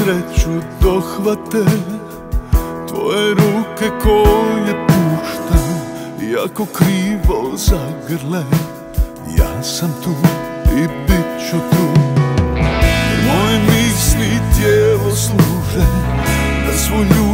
sreću dohvate Tvoje ruke koje puštam Jako krivo zagrle. Ja sam tu i bit ću tu. Moje misli tijelo služe Da svu ljubav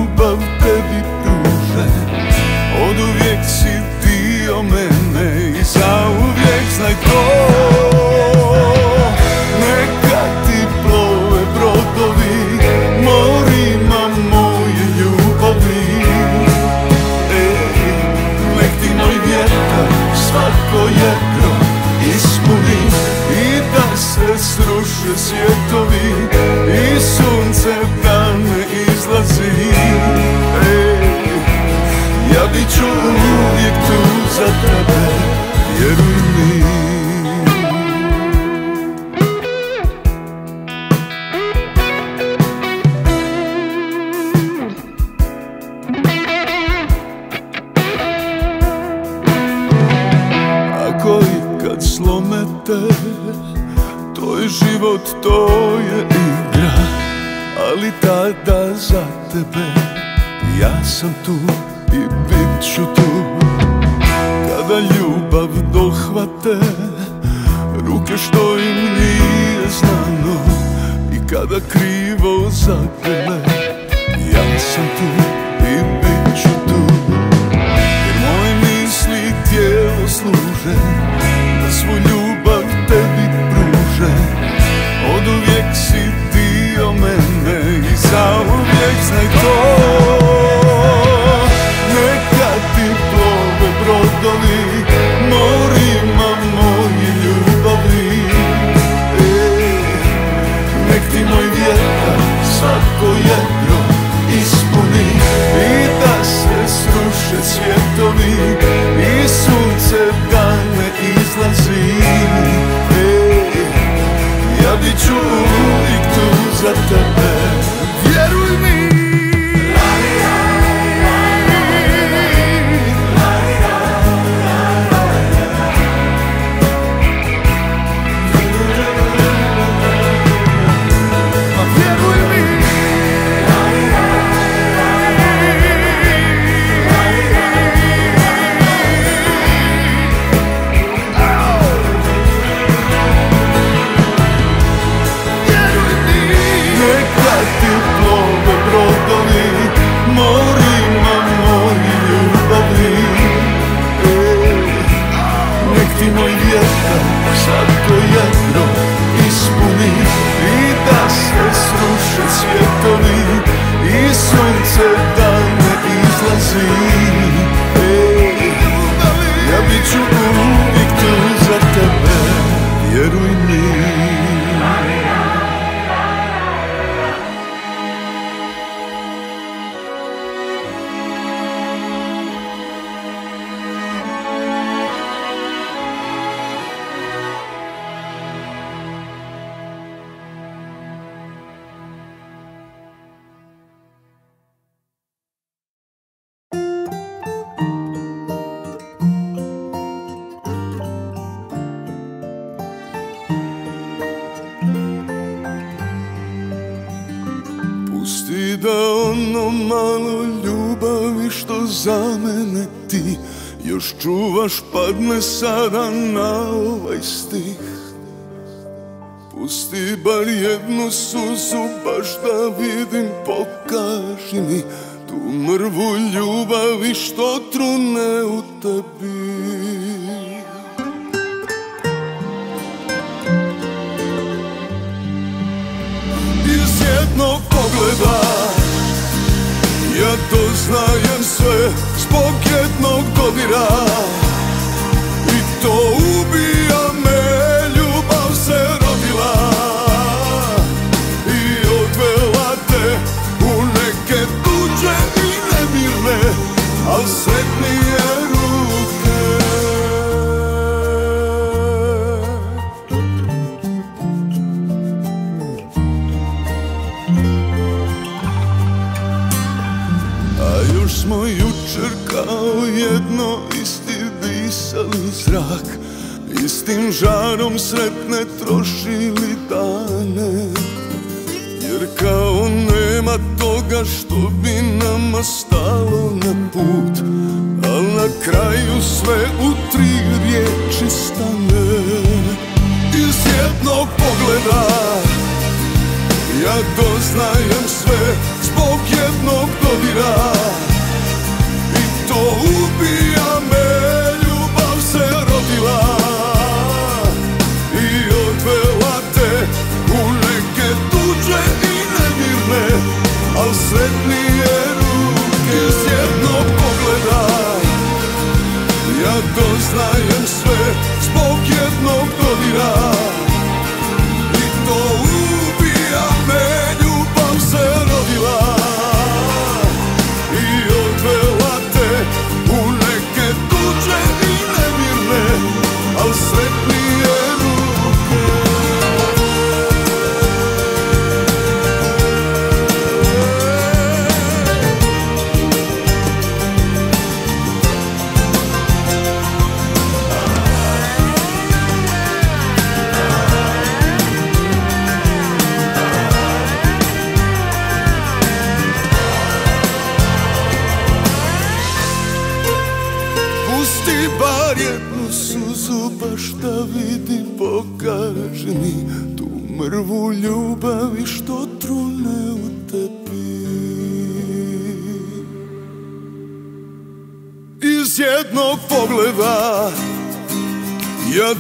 kada krivo zakaj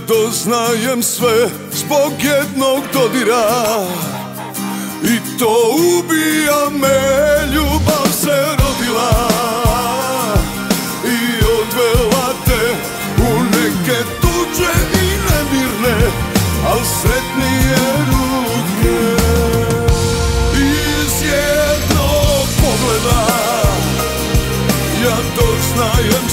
doznajem sve zbog jednog dodira. I to ubija me, ljubav se rodila. I odvela te u neke tuđe i nemirne Al sretnije ruke. Iz jednog pogleda ja doznajem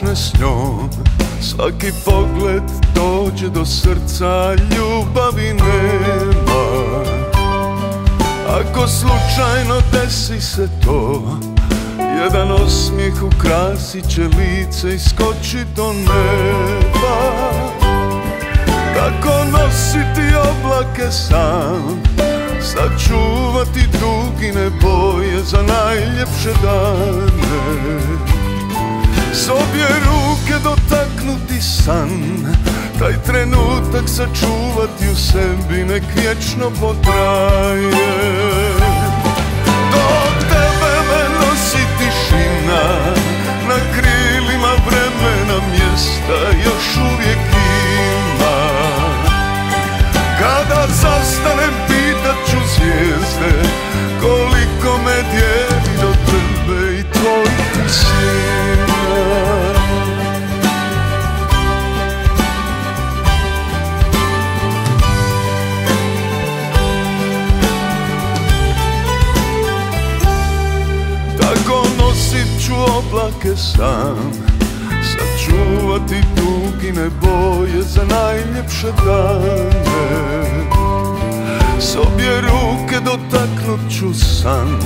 počne s njom. Svaki pogled dođe do srca Ljubavi nema. Ako slučajno desi se to Jedan osmih ukrasit će lice I skoči do neba. Kako nositi oblake sam Sačuvati dugine boje Za najljepše dane. S obje ruke dotaknuti san. Taj trenutak sačuvati u sebi Nek vječno potraje. Do tebe me nosi tišina Na krilima vremena mjesta Još uvijek ima. Kada zastanem pitat ću zvijezde Koliko me djeva oblake sam. Sačuvati tugine boje za najljepše dane. S obje ruke dotaknut ću san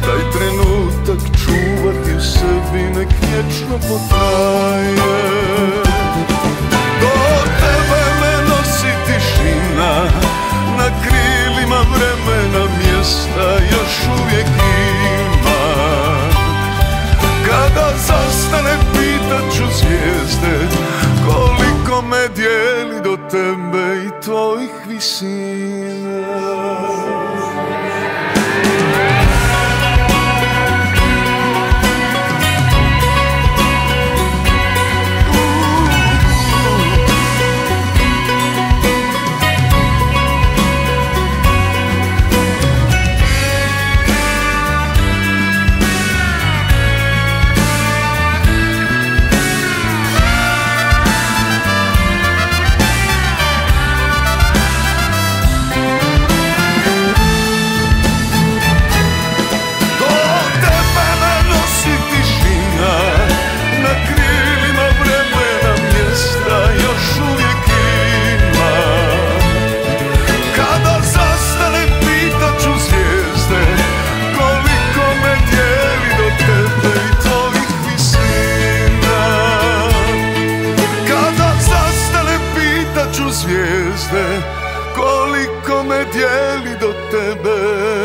Taj trenutak čuvati u sebi nek vječno potraje. Do tebe me nosi tišina. Na krilima vremena mjesta još uvijek ima Kada zastane pitat ću zvijezde Koliko me dijeli do tebe i tvojih visina do tebe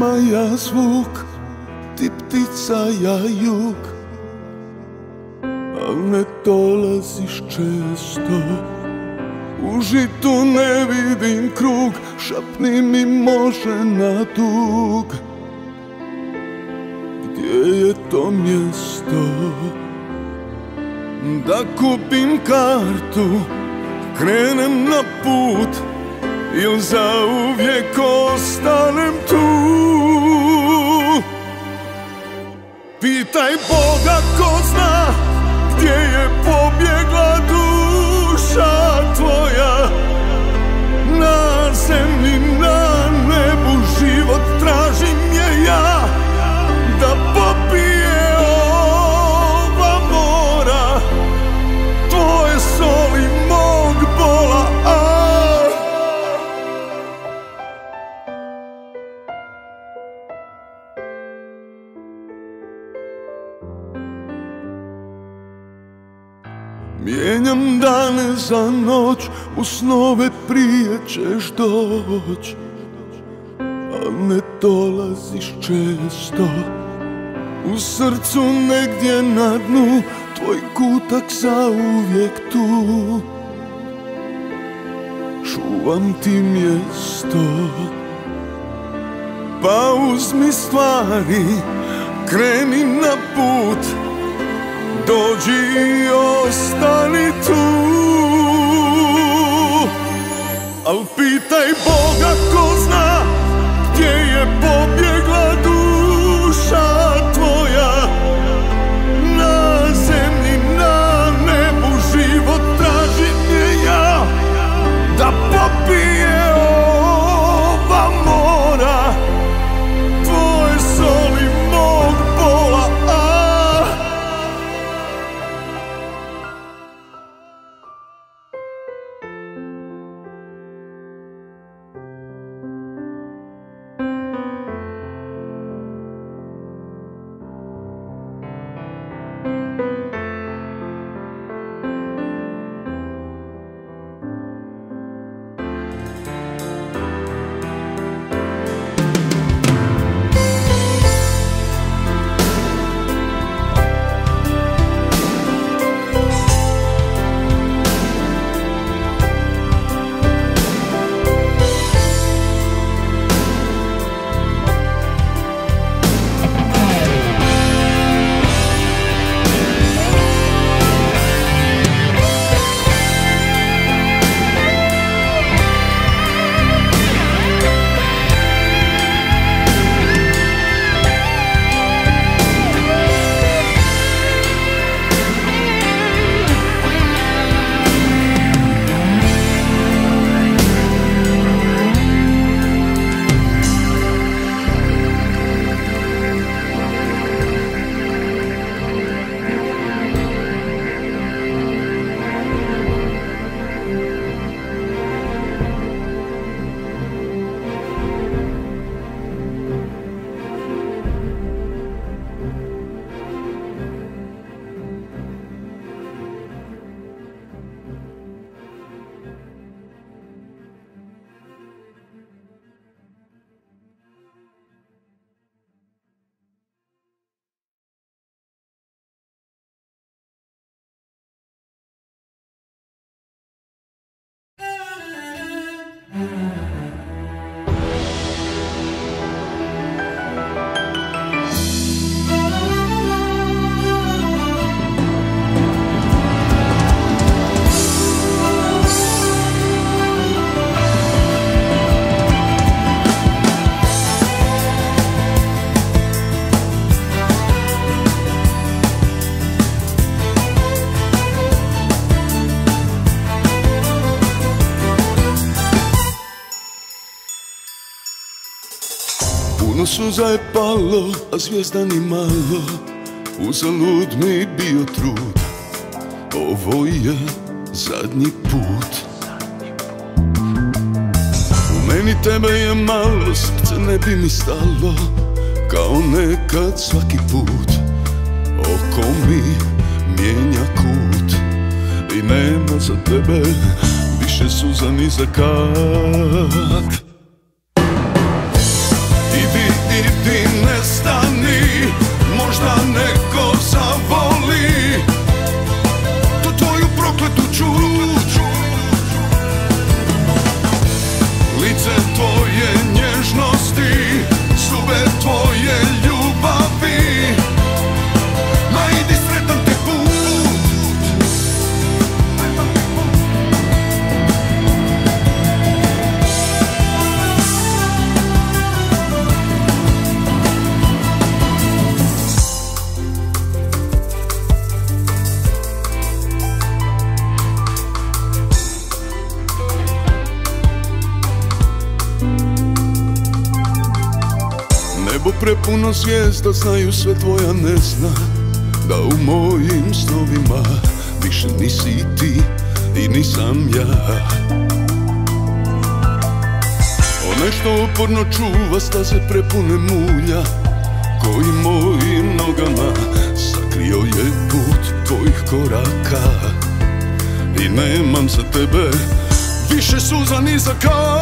pjesma, ja zvuk, ti ptica, ja jug. Al ne dolaziš često U žitu ne vidim krug. Šapni mi može na dug. Gdje je to mjesto? Da kupim kartu Krenem na put Il zauvijek ostanem tu Pitaj Boga ko zna Gdje je pobjegla Mijenjam dane za noć, u snove prije ćeš doć A ne dolaziš često. U srcu negdje na dnu, tvoj kutak zauvijek tu. Čuvam ti mjesto. Pa uzmi stvari, kreni na put. Dođi i ostani tu. Al pitaj Boga ko zna Gdje je pobjegla Jedno suza je palo, a zvijezda ni malo. Uzalud mi bio trud. Ovo je zadnji put. U meni tebe je malo, srce ne bi mi stalo Kao nekad svaki put. Oko mi mijenja kut. I nema za tebe više suza ni za kad Prepuno zvijezda znaju sve tvoja ne zna. Da u mojim snovima više nisi ti i nisam ja. Onaj što uporno čuva staze prepune mulja Koji mojim nogama sakrio je put tvojih koraka. I nemam za tebe više suza ni za kad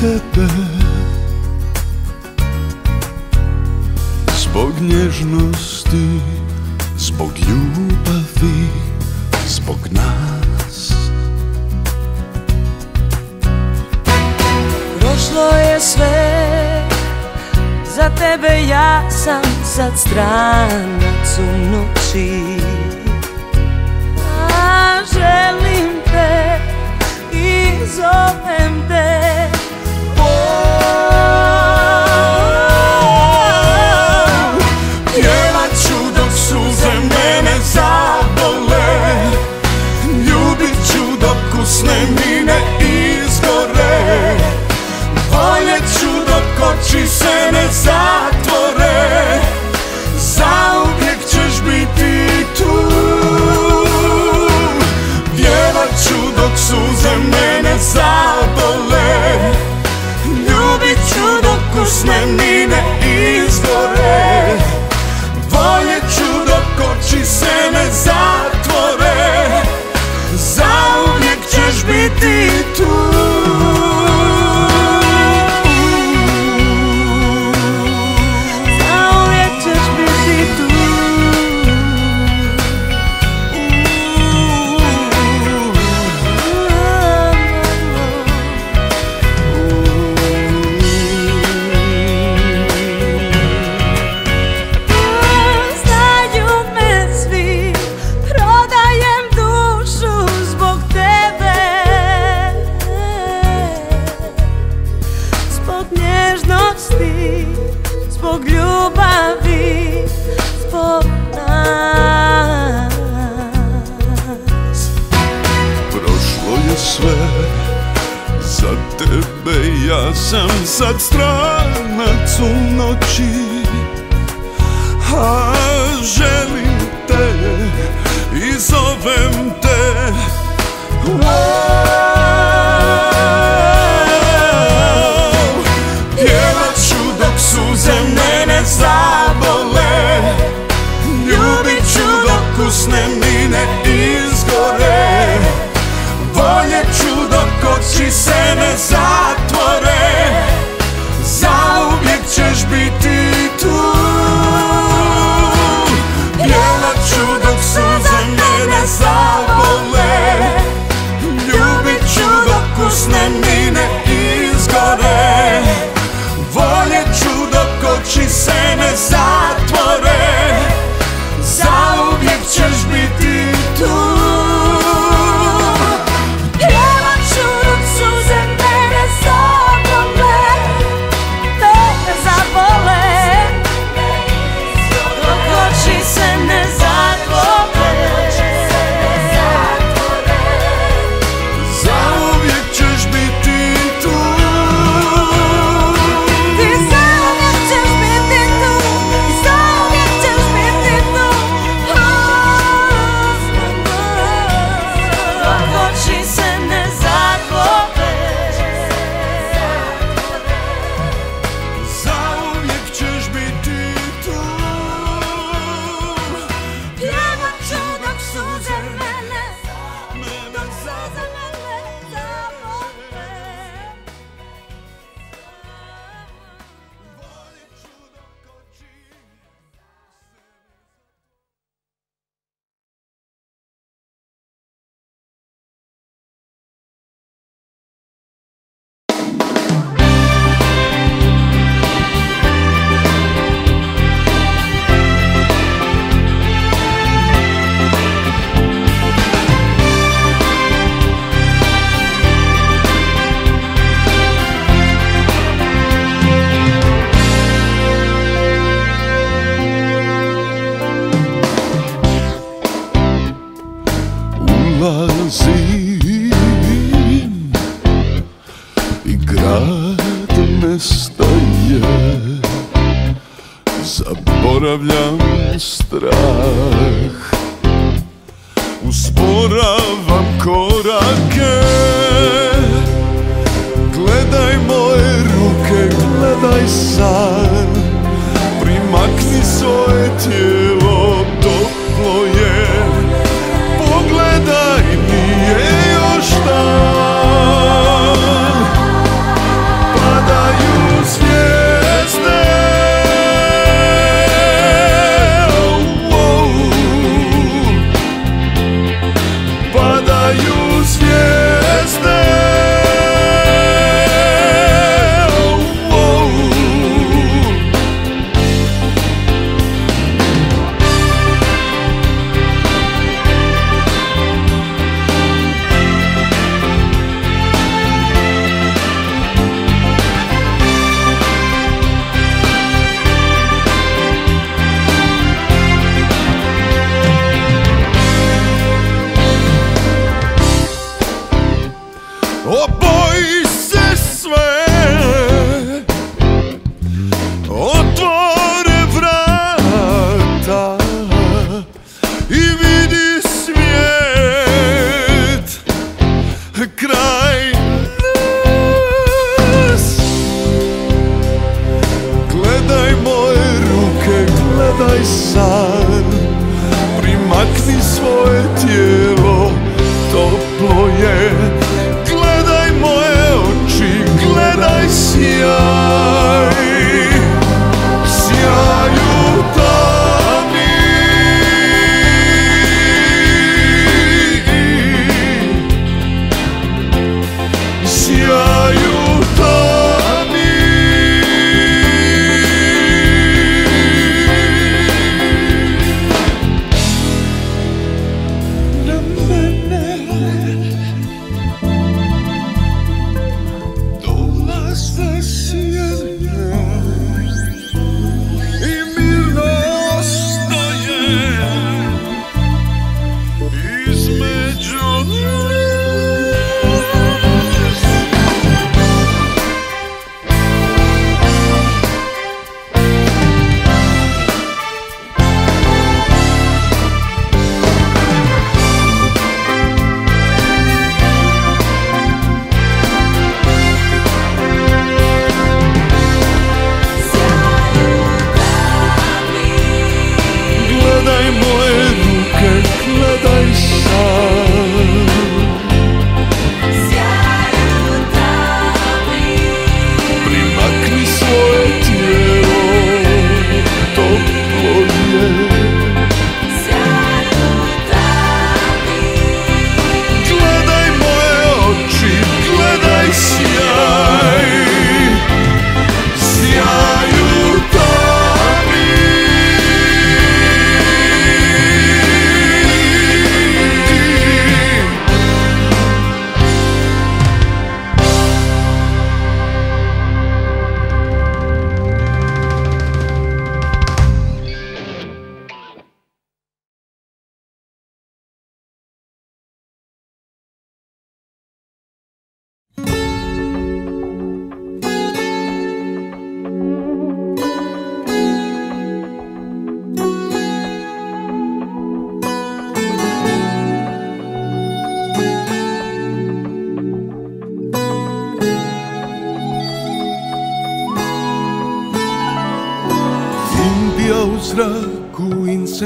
tebe. Zbog nježnosti Zbog ljubavi Zbog nas. Prošlo je sve Za tebe ja sam sad stranac u noći. A želim te i zovem te sad stranac u noći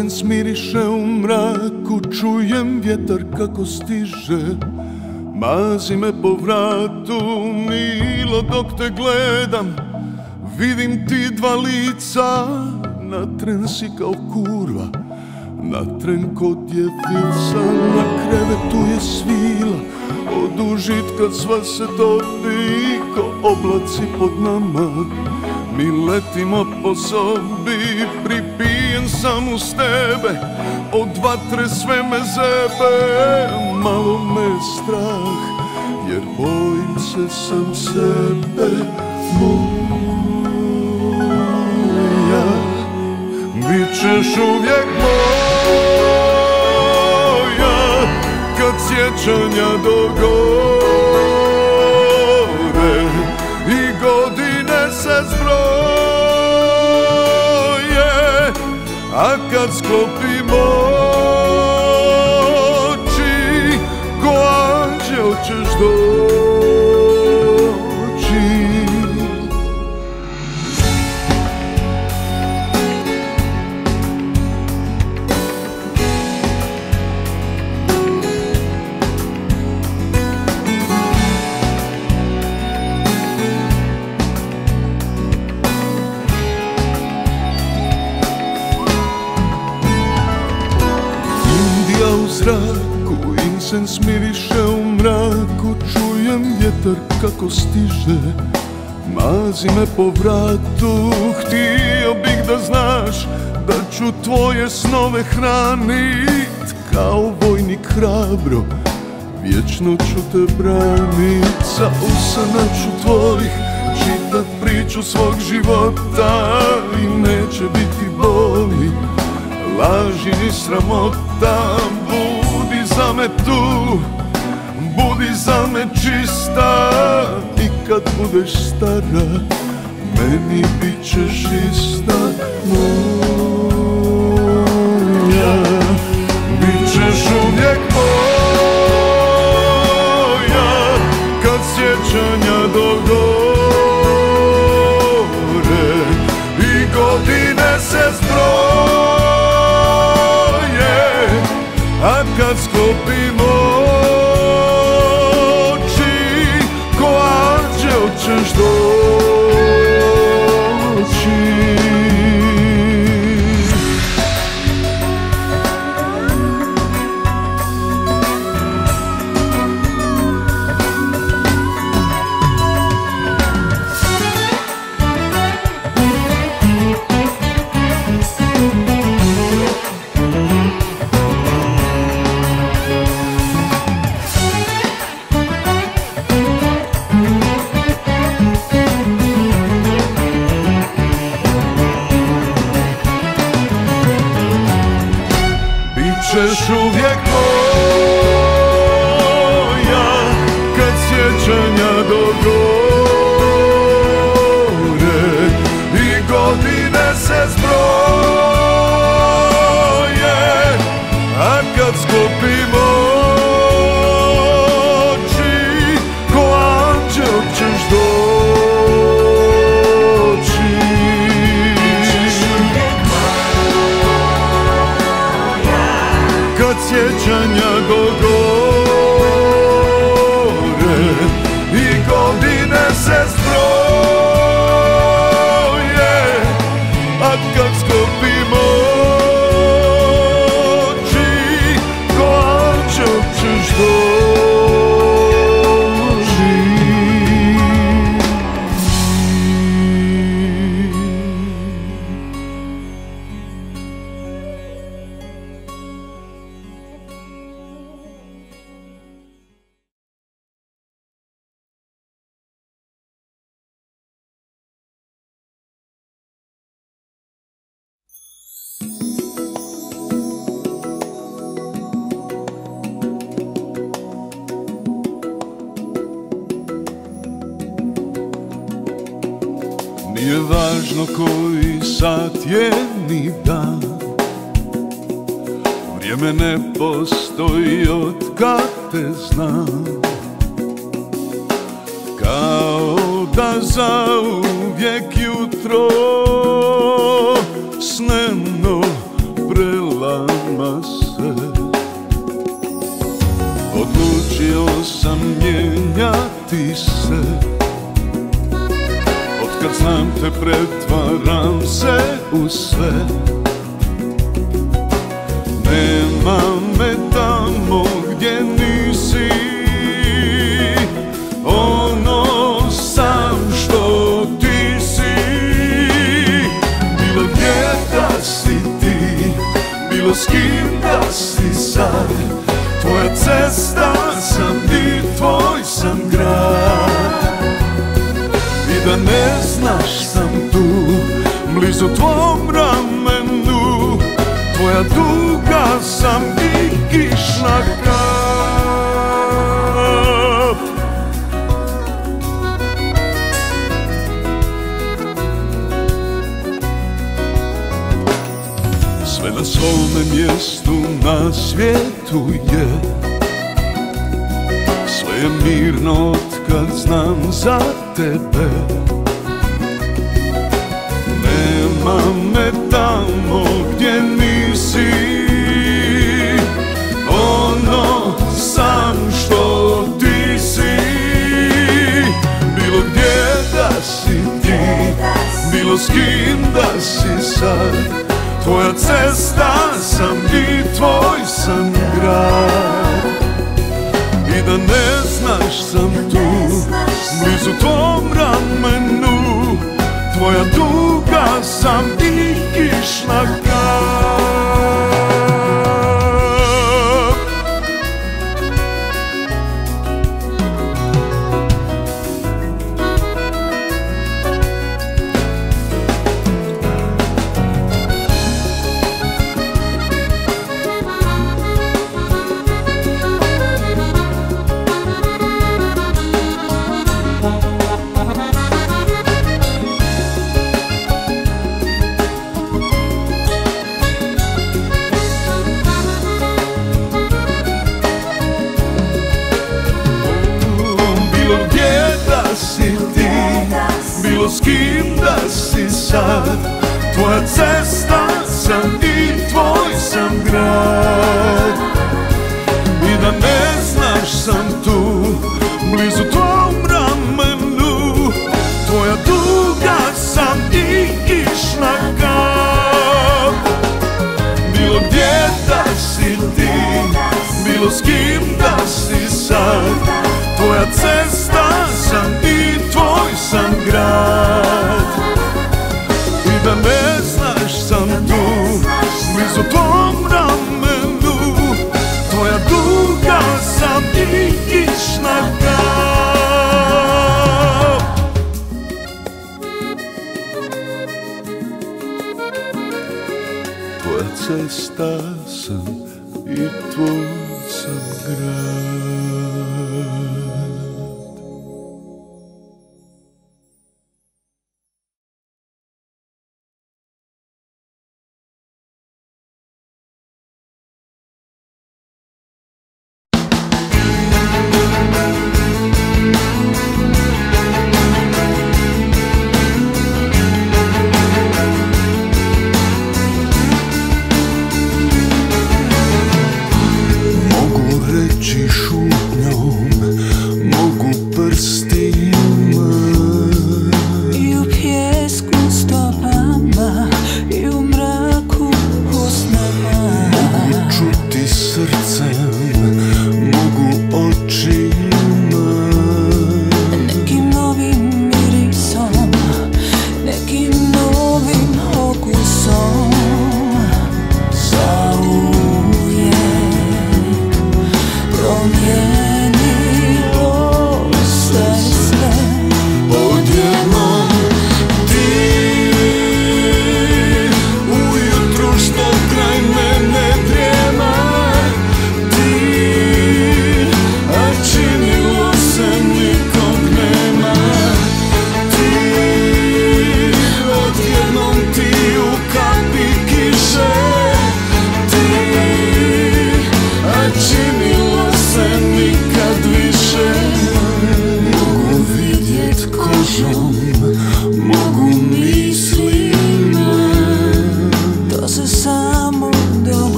zraku, incens miriše u mraku Čujem vjetar kako stiže. Mazi me po vratu, milo dok te gledam. Vidim ti dva lica, na tren si kao kurva. Na tren kod djevica, na krevetu je svila. Od užitka sva se topi, ko oblaci pod nama Mi letimo po sobi, pripijen sam uz tebe Od vatre sve me zebe, malo me strah Jer bojim se sam sebe. Moja Bićeš uvijek moja Kad sjećanja dogore A kad sklopimo oči Ko anđel ćeš doći zraku, incens miriše u mraku Čujem vjetar kako stiže, mazi me po vratu Htio bih da znaš da ću tvoje snove hranit Kao vojnik hrabro, vječno ću te branit Sa usana ću tvojih čitat priču svog života I neće biti boli laži ni sramota za me tu, budi za me čista. I kad budeš stara, meni bit ćeš ista. Moja Bit ćeš uvijek moja, kad sjećanja Vrijeme ne postoji od kad te znam. Kao da za uvijek jutro s vremeno prelama se. Odlučio sam mijenjati se. Otkad znam te pretvaram se u sve Nema me tamo gdje nisi. Ono sam što ti si. Bilo gdje da si ti Bilo s kim da si sad. Tvoja cesta sam i tvoj sam grad. I da ne znaš sam tu Blizu tvom ramenu. Tvoja duga sam i kišna kap Sve na svome mjestu na svijetu je. Sve je mirno kad znam za tebe. Nema me tamo Bilo s kim da si sad. Tvoja cesta sam i tvoj sam grad. I da ne znaš sam tu Blizu tvom ramenu Tvoja duga sam i kišna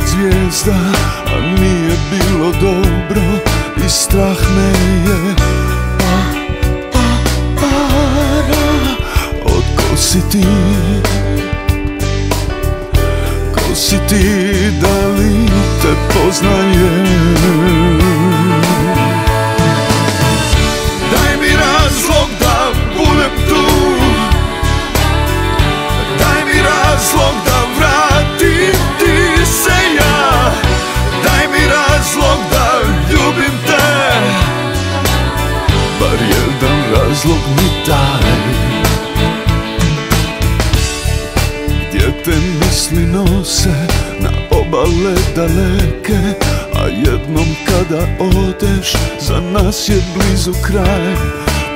ispod zvijezda A nije bilo dobro I strah me je. Pa, pa, para Od ko si ti Ko si ti Da li te poznajem Daj razlog mi daj Gdje te misli nose na obale daleke A jednom kada odeš za nas je blizu kraj.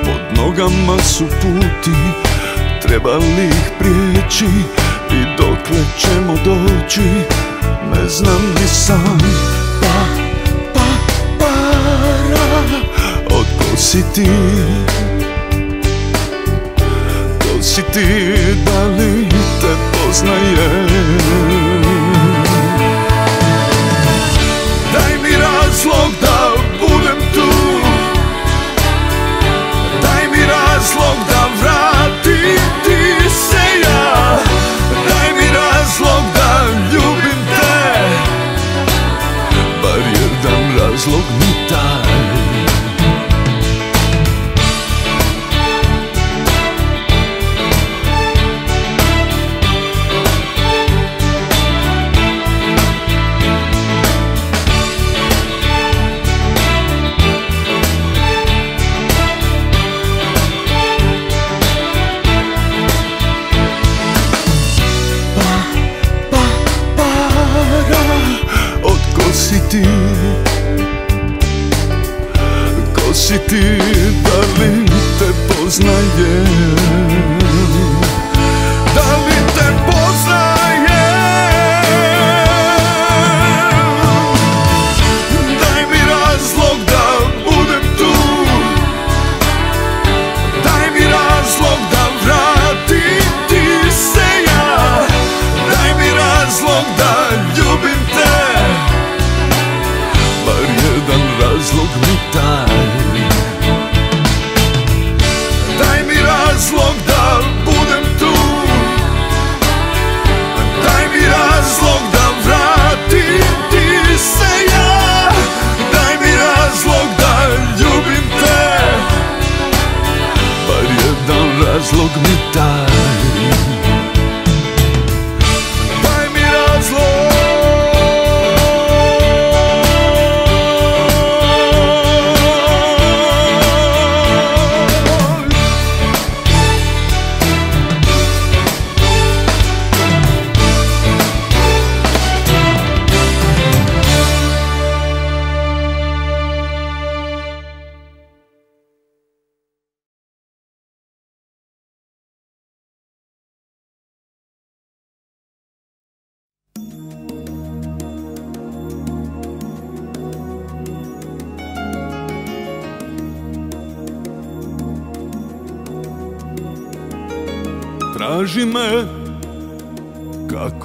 Pod nogama su puti, treba li ih prijeći? I dokle ćemo doći, ne znam ni sam. Pa, pa, para, si ti Si ti, da li te poznajem? Daj mi razlog da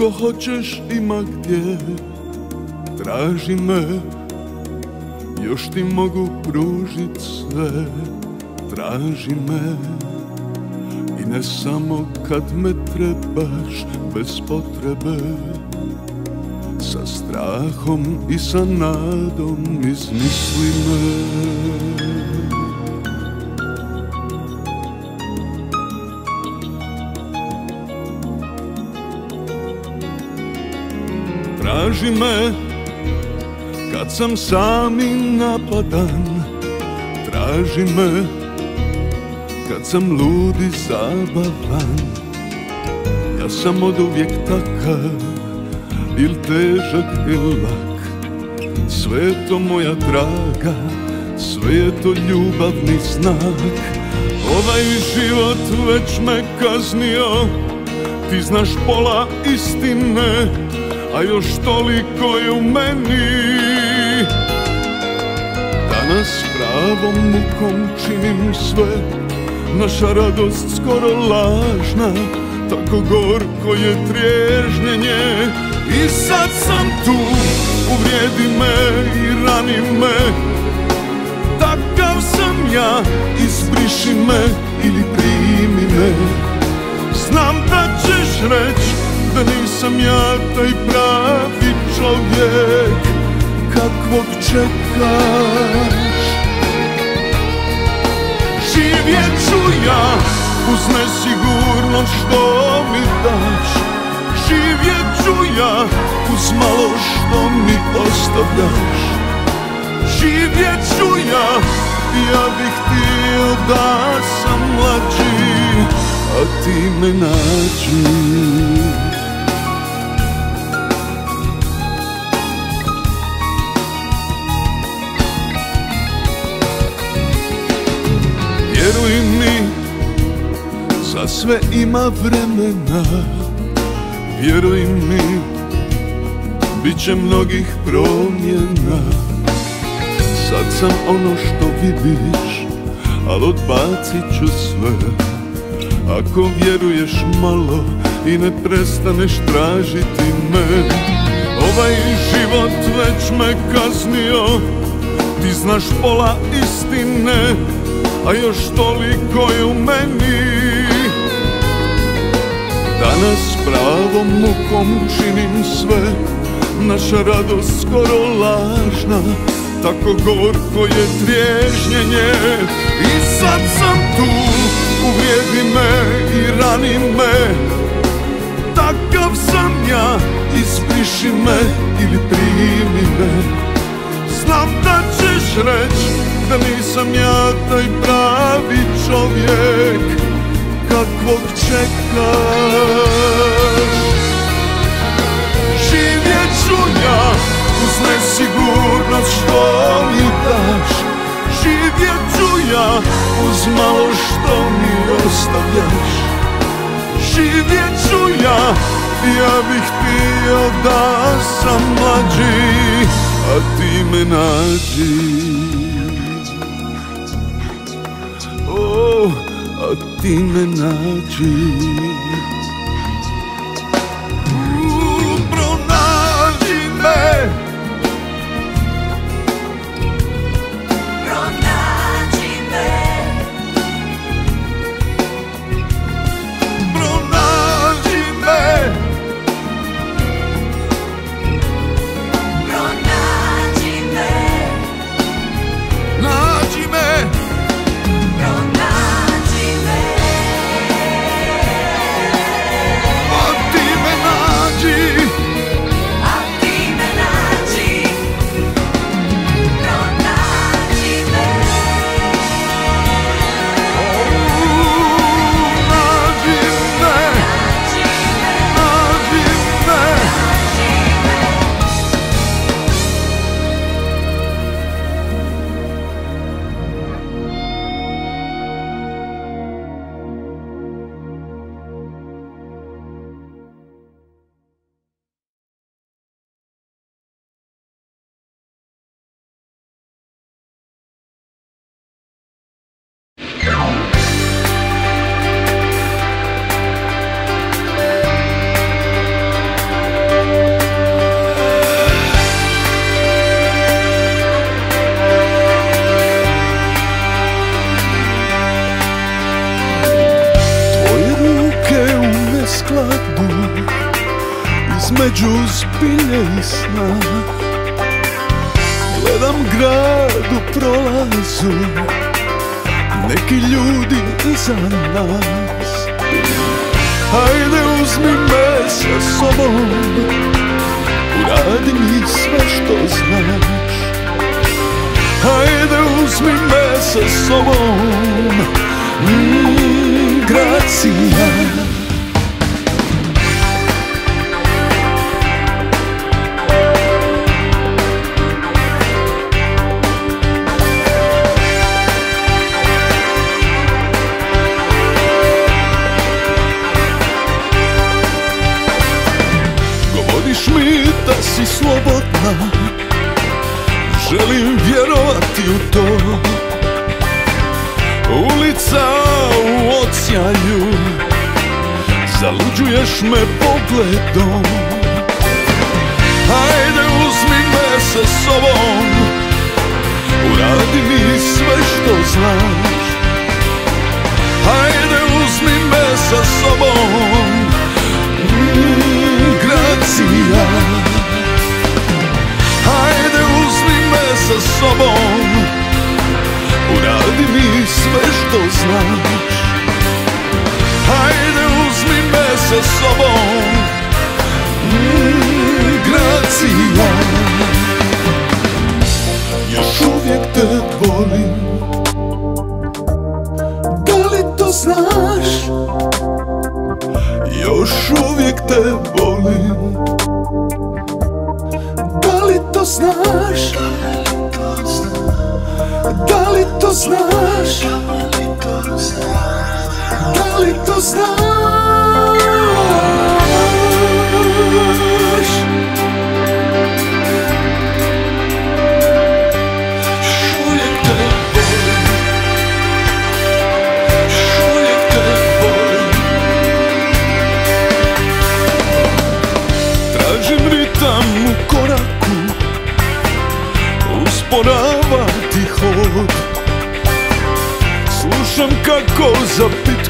kako hoćeš ima gdje. Traži me. Još ti mogu pružit sve. Traži me. I ne samo kad me trebaš bez potrebe. Sa strahom i sa nadom izmisli me Traži me kad sam sam i napadan Traži me kad sam lud i zabavan. Ja sam od uvijek takav il težak il lak. Sve je to moja draga, sve je to ljubavni znak. Ovaj život već me kaznio Ti znaš pola istine, a još toliko je u meni. Danas pravom mukom činim sve. Naša radost skoro lažna Tako gorko je triježnjenje. I sad sam tu Uvrijedi me i rani me. Takav sam ja Izbriši me ili primi me. Znam da ćeš reć Da nisam ja taj pravi čovjek. Kakvog čekaš? Živjet ću ja uz nesigurno što mi daš. Živjet ću ja uz malo što mi ostavljaš. Živjet ću ja, ja bih htio da sam mlađi A ti me nađi Vjeruj mi, za sve ima vremena. Vjeruj mi, bit će mnogih promjena. Sad sam ono što vidiš, al odbacit ću sve. Ako vjeruješ malo i ne prestaneš tražiti me Ovaj život već me kaznio, ti znaš pola istine a još toliko je u meni. Danas pravom mukom činim sve Naša radost skoro lažna Tako gorko je triježnjenje. I sad sam tu Uvrijedi me i rani me. Takav sam ja Ispriši me ili primi me. Znam da ćeš reć da nisam ja taj pravi čovjek. Kakvog čekaš Živjet ću ja uz nesigurnost što mi daš. Živjet ću ja uz malo što mi ostavljaš. Živjet ću ja, ja bih htio da sam mlađi A ti me nađi a ti me za nas Hajde uzmi me sa sobom. Uradi mi sve što znaš. Hajde uzmi me sa sobom. Gracija Me pogledom. Hajde uzmi me sa sobom. Uradi mi sve što znaš. Hajde uzmi me sa sobom. Gracija Hajde uzmi me sa sobom. Uradi mi sve što znaš sa sobom mm, Gracija Još uvijek te volim Da li to znaš? Još uvijek te volim Da li to znaš? Da li to znaš? Da li to znaš? Još uvijek te volim Još uvijek te Tražim ritam u koraku Usporavati hod. Slušam kako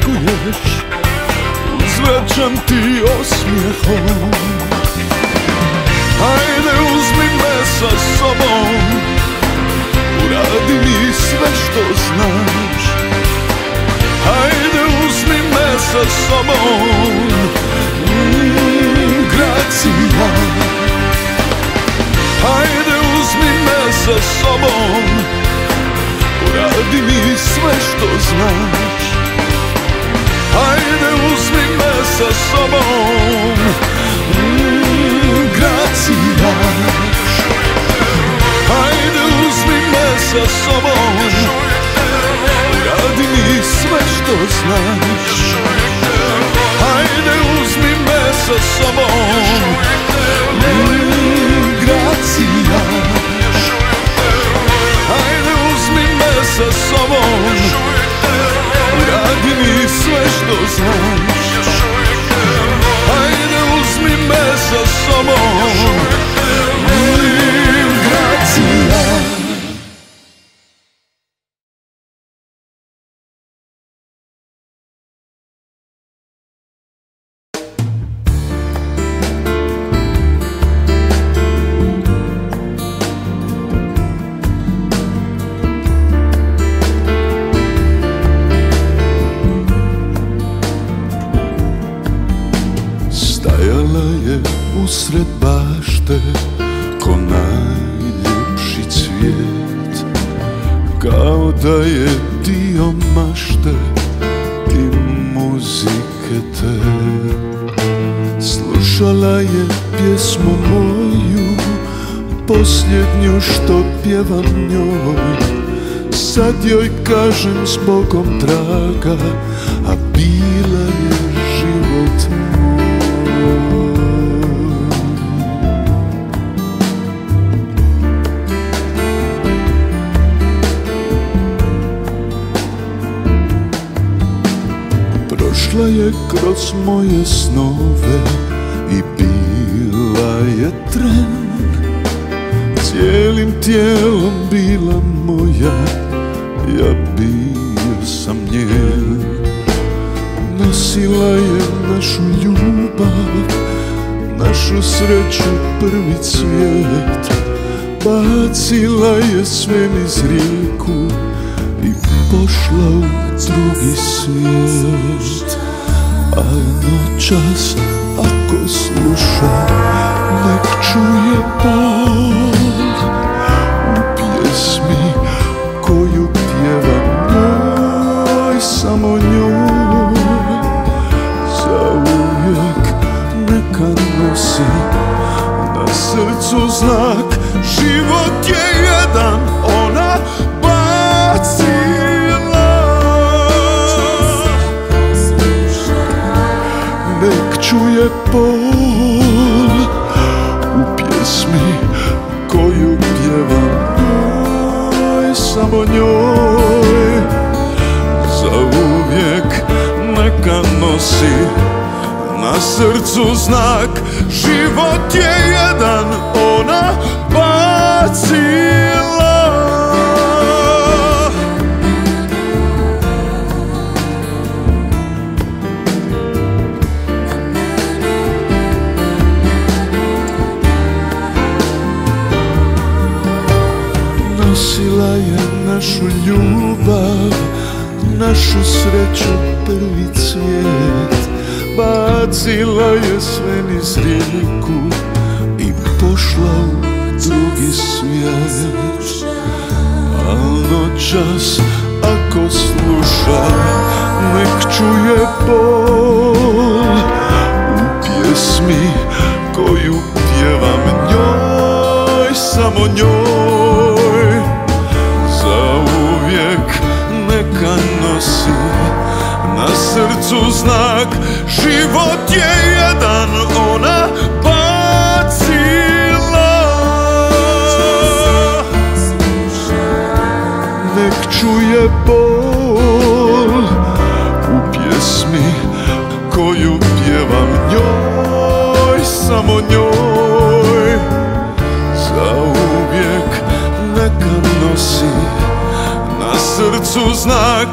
zapitkuješ Uzvraćam ti osmijehom. Hajde uzmi me sa sobom. Uradi mi sve što znaš. Hajde uzmi me sa sobom. Gracija Hajde uzmi me sa sobom. Uradi mi sve što znaš Hajde uzmi me sa sobom. Mm, Gracija. Hajde uzmi me sa sobom. Uradi mi sve što znaš. Hajde uzmi me sa sobom. Mm, Gracija. Hajde uzmi me sa sobom Uradi mi sve što znaš. Hajde uzmi me sa sobom kažem s Bogom draga A bila je život Prošla je kroz moje snove I bila je tren. Cijelim tijelom bila moja Ja bio sam njen Nosila je našu ljubav Našu sreću prvi cvijet. Bacila je sve niz rijeku I pošla u drugi svijet. A noćas ako sluša Nek čuje bol U pjesmi su znak. Život je jedan, ona bacila. Nek čuje pol u pjesmi koju pjevam Aj, samo njoj. Za uvijek neka nosi na srcu znak. Život je jedan bacila Nosila je našu ljubav, našu sreću prvi cvijet. Bacila je sve niz rijeku poszła w drugi świat Ano czas, ako słucham Niech czuje ból U piesmi, koju piewam Nioj, samo nioj Za uwiek neka nosi Na sercu znak Żywot jest знак.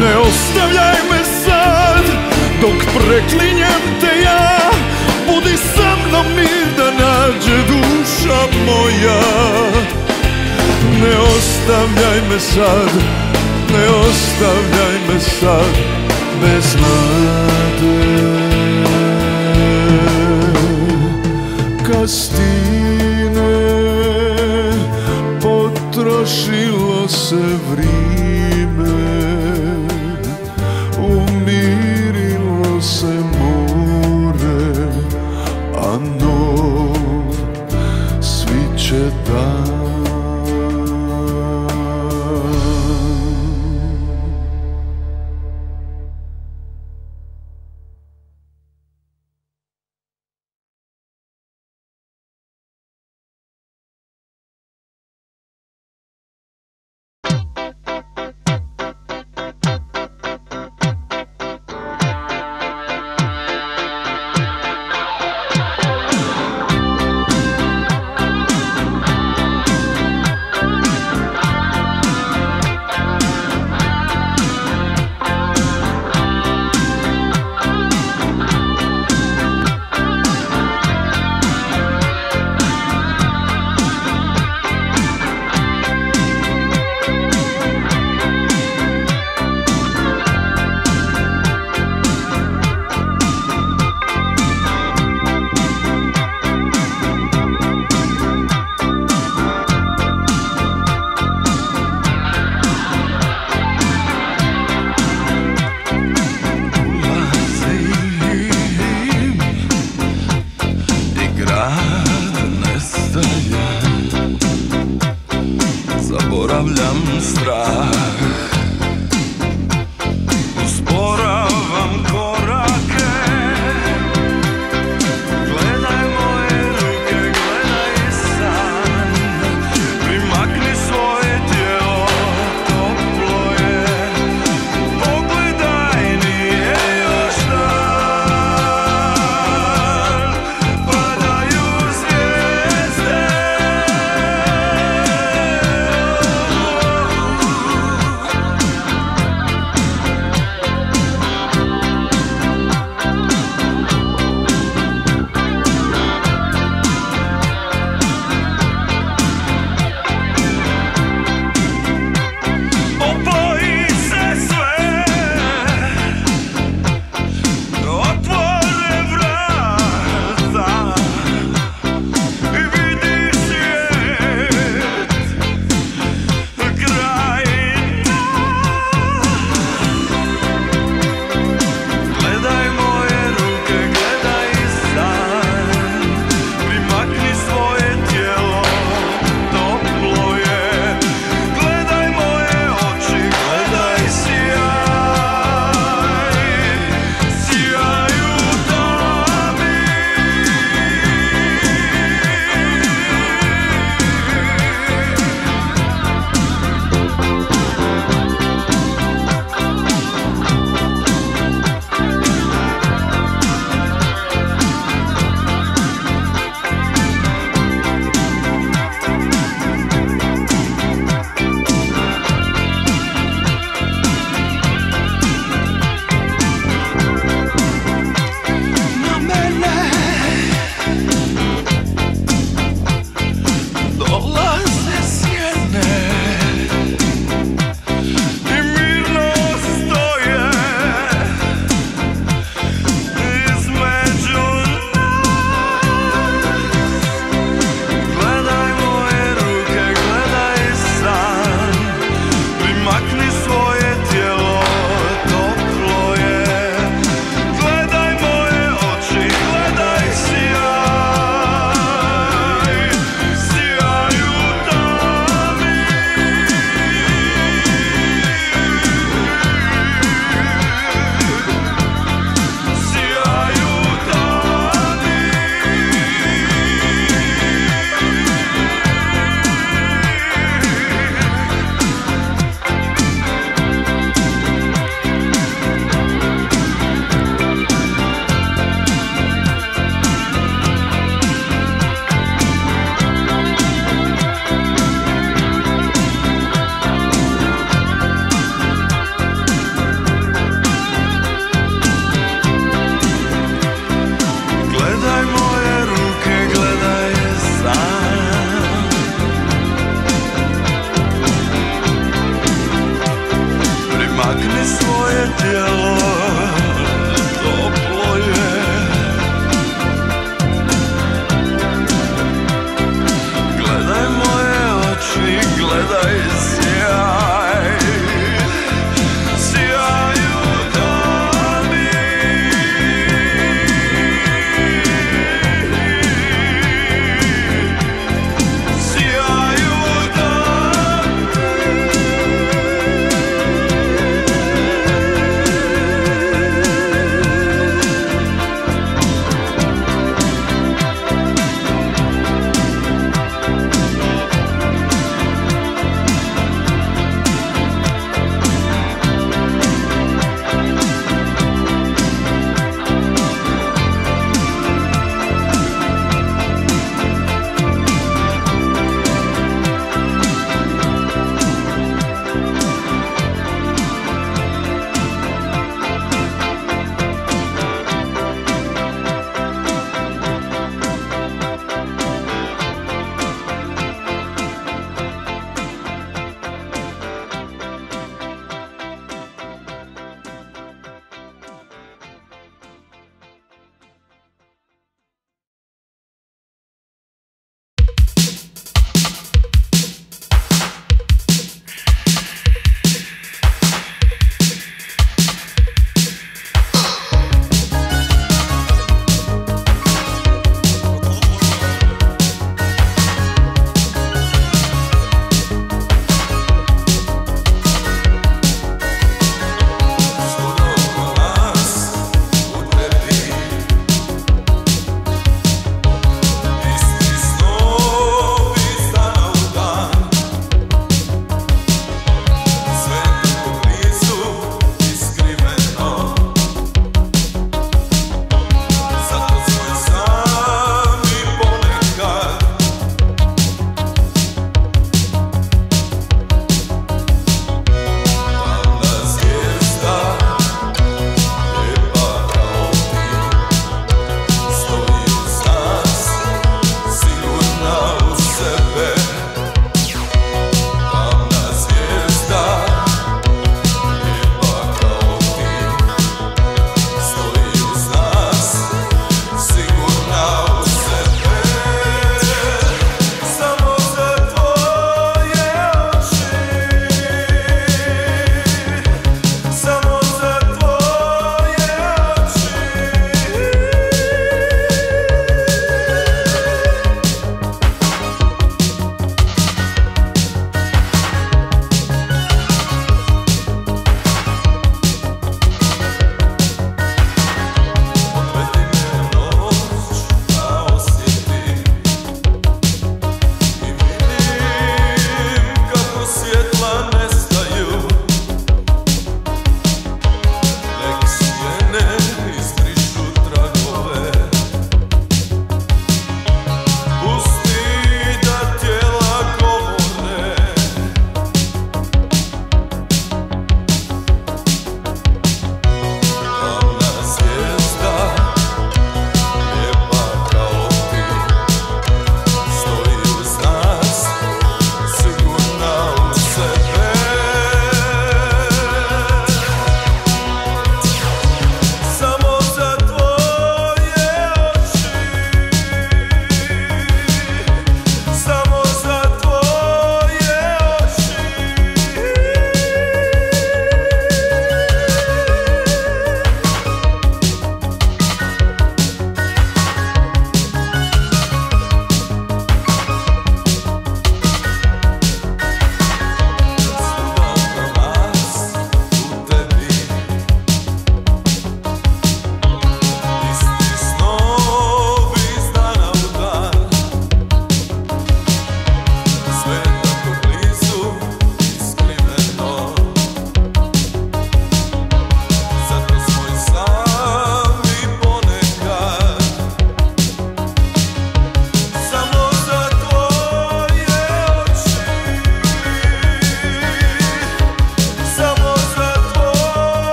Ne ostavljaj me sad, dok preklinjem te ja. Budi sa mnom mir da nađe duša moja. Ne ostavljaj me sad, ne ostavljaj me sad bez nade Kastine potrošilo se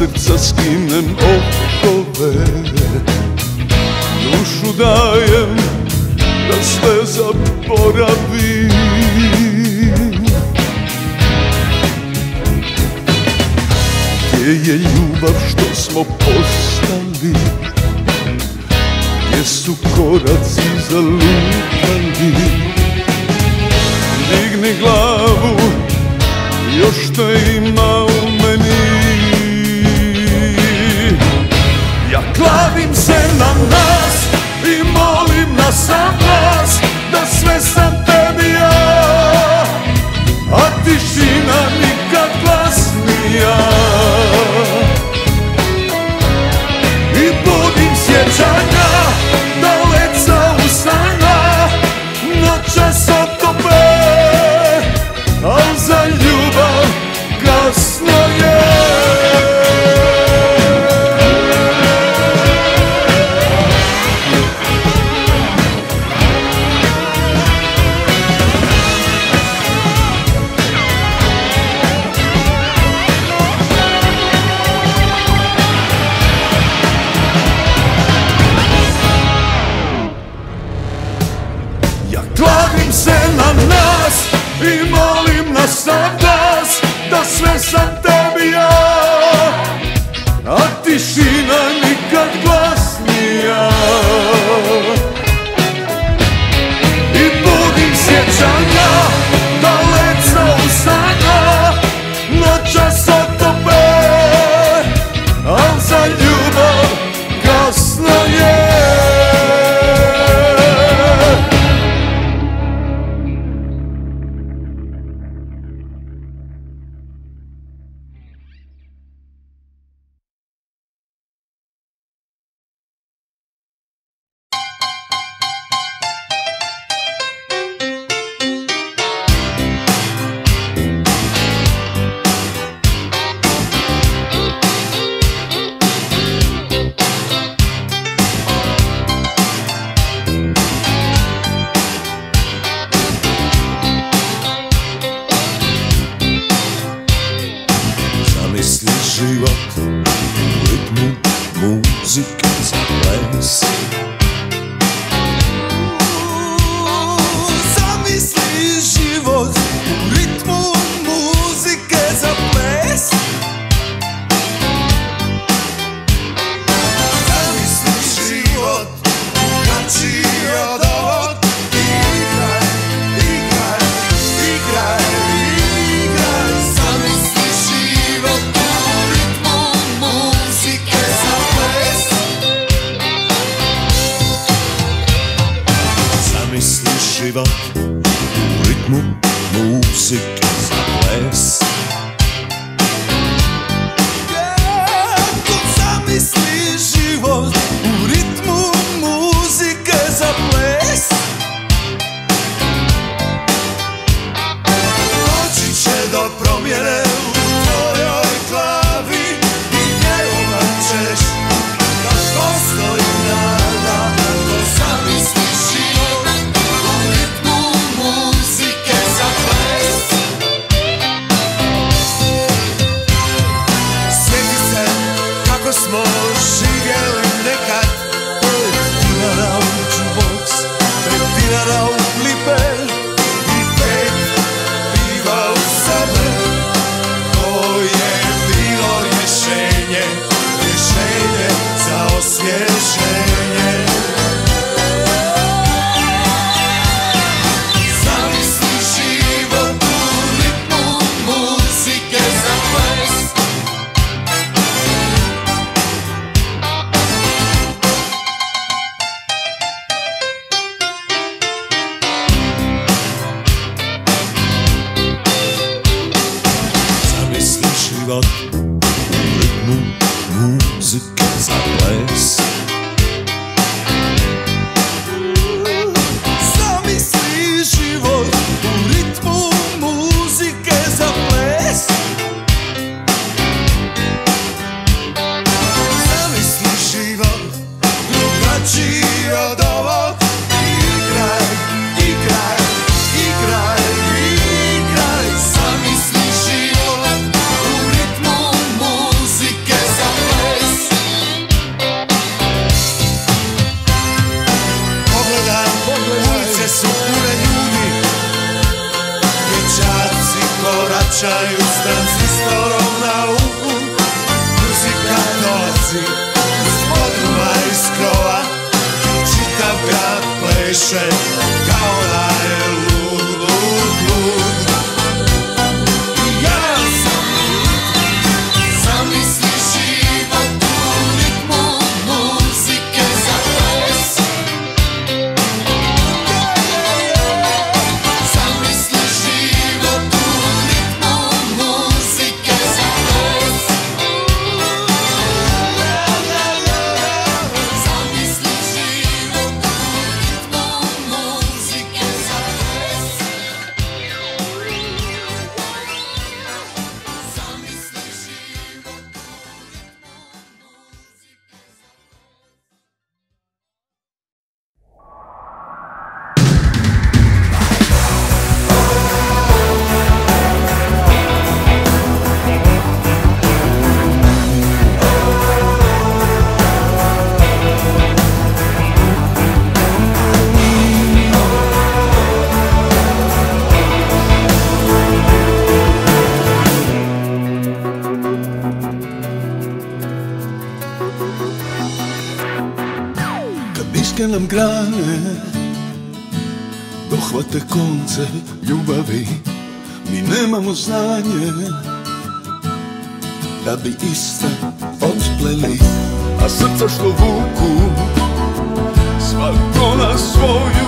srca s kim grane Dohvate konce ljubavi Mi nemamo znanje. Da bi iste otpleli A srca što vuku Svako na svoju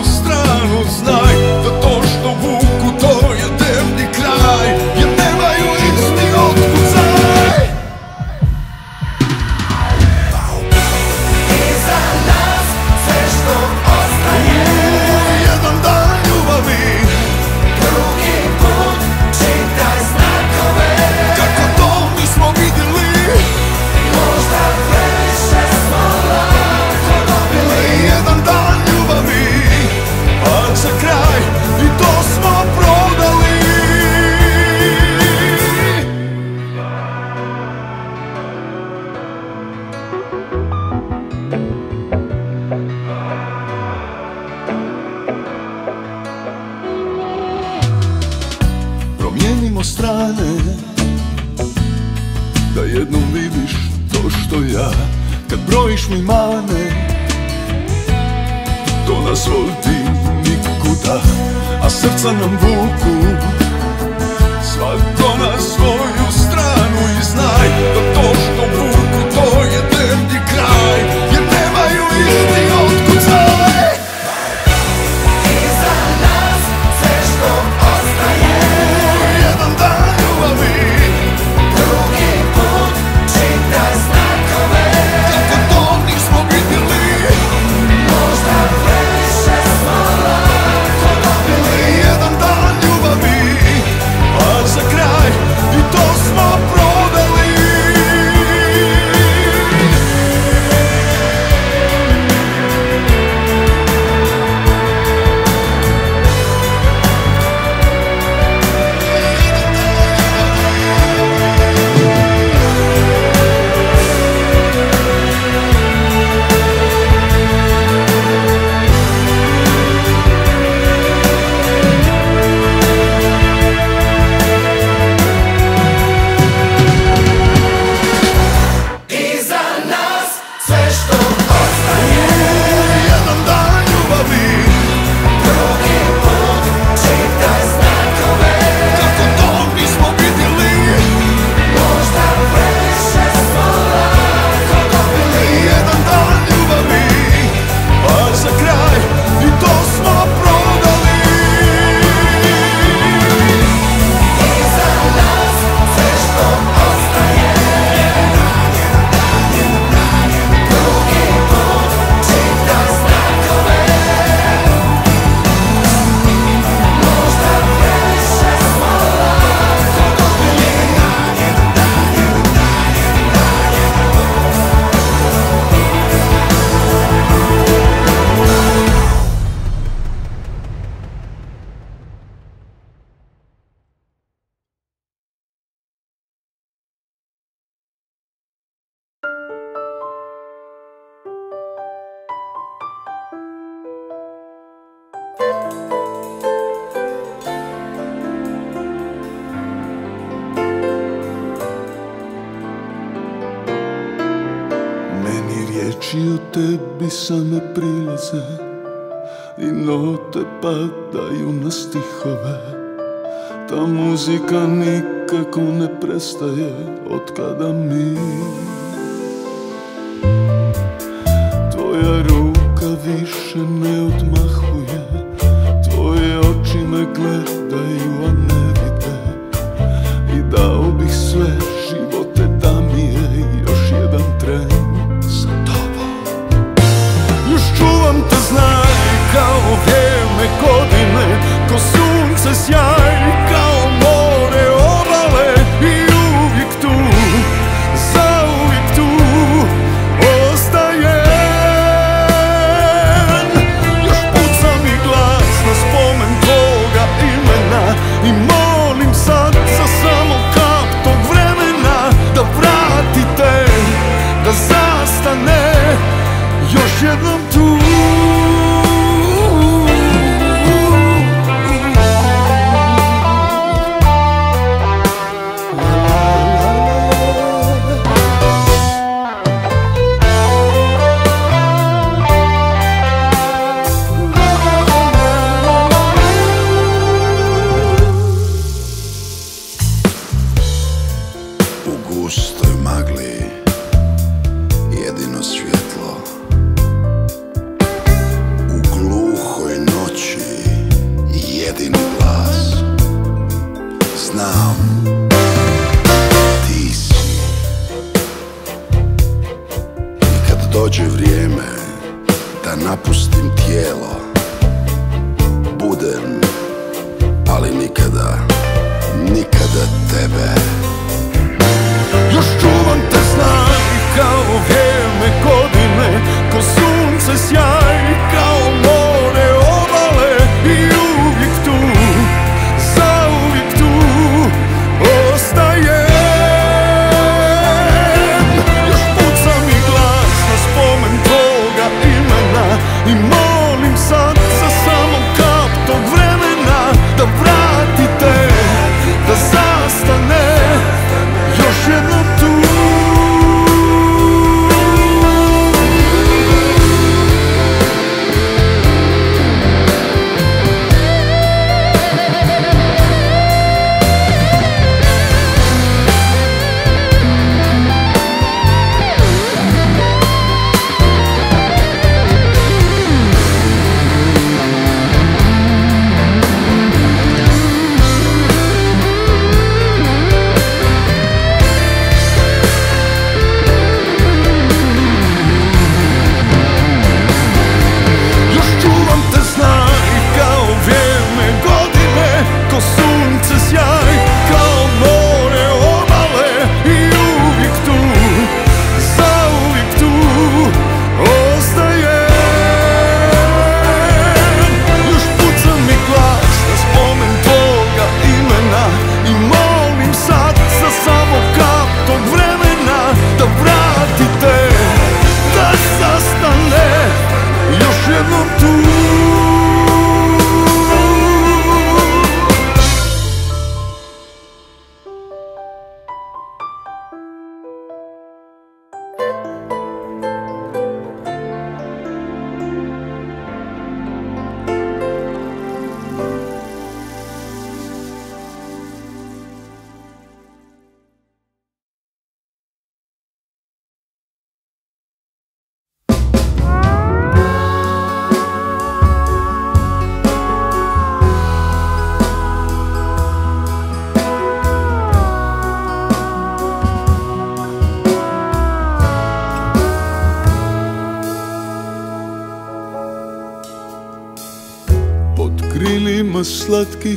hastayım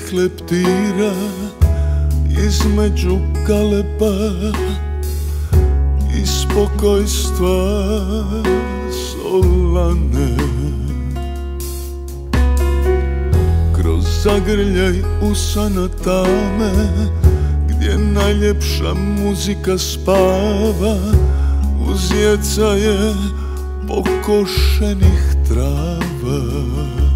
slatkih leptira Između kalepa I spokojstva solane. Kroz zagrljaj usana tame Gdje najljepša muzika spava Uz jecaje pokošenih trava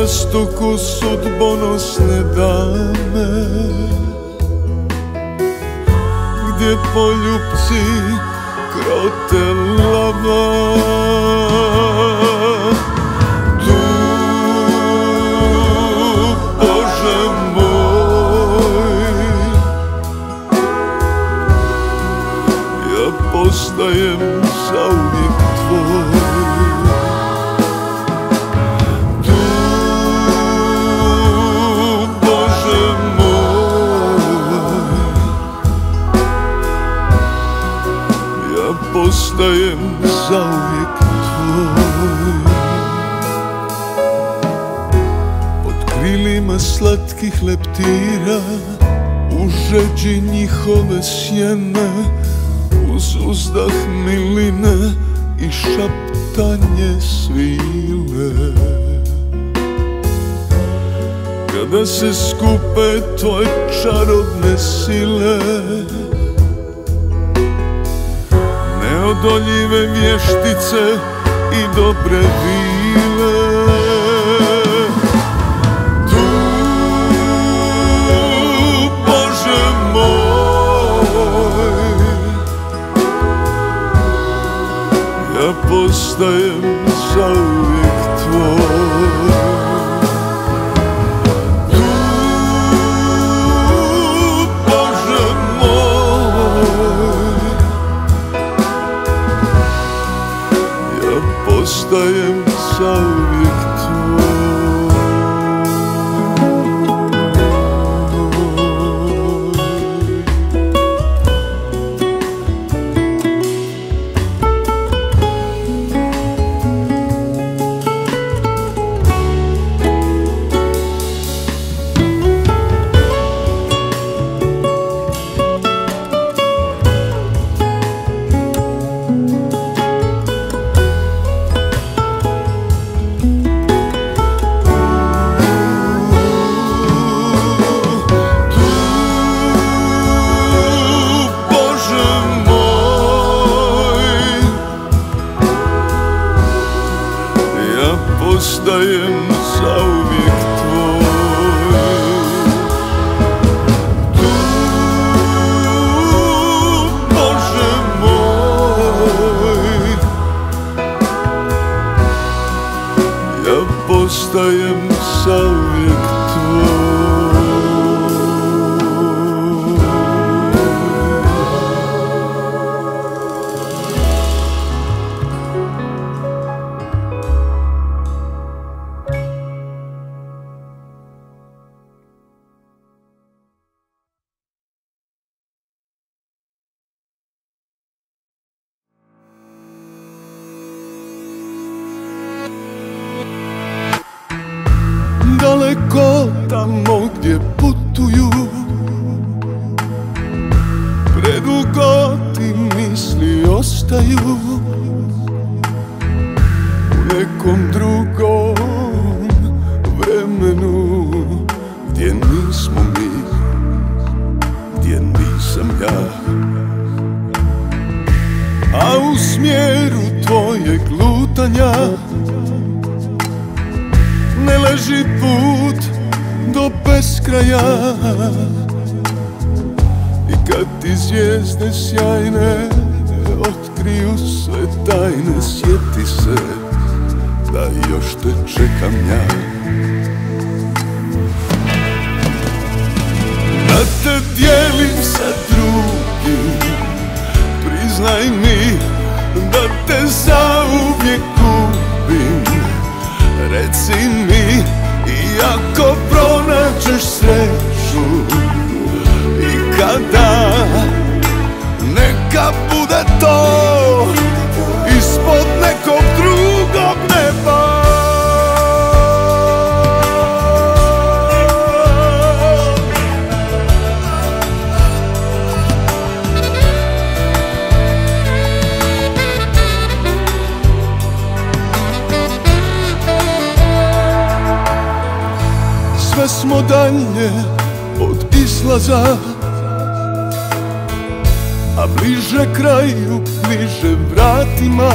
jastuku sudbonosne dame. Gdje poljupci krote lava Tu, Bože moj Ja postajem zauvijek postajem zauvijek tvoj. Pod krilima slatkih leptira U žeđi njihove sjene Uz uzdah miline i šaptanje svile. Kada se skupe tvoje čarobne sile Neodoljive vještice i dobre vile. Tu, Bože moj Ja postajem seem kraju, bliže vratima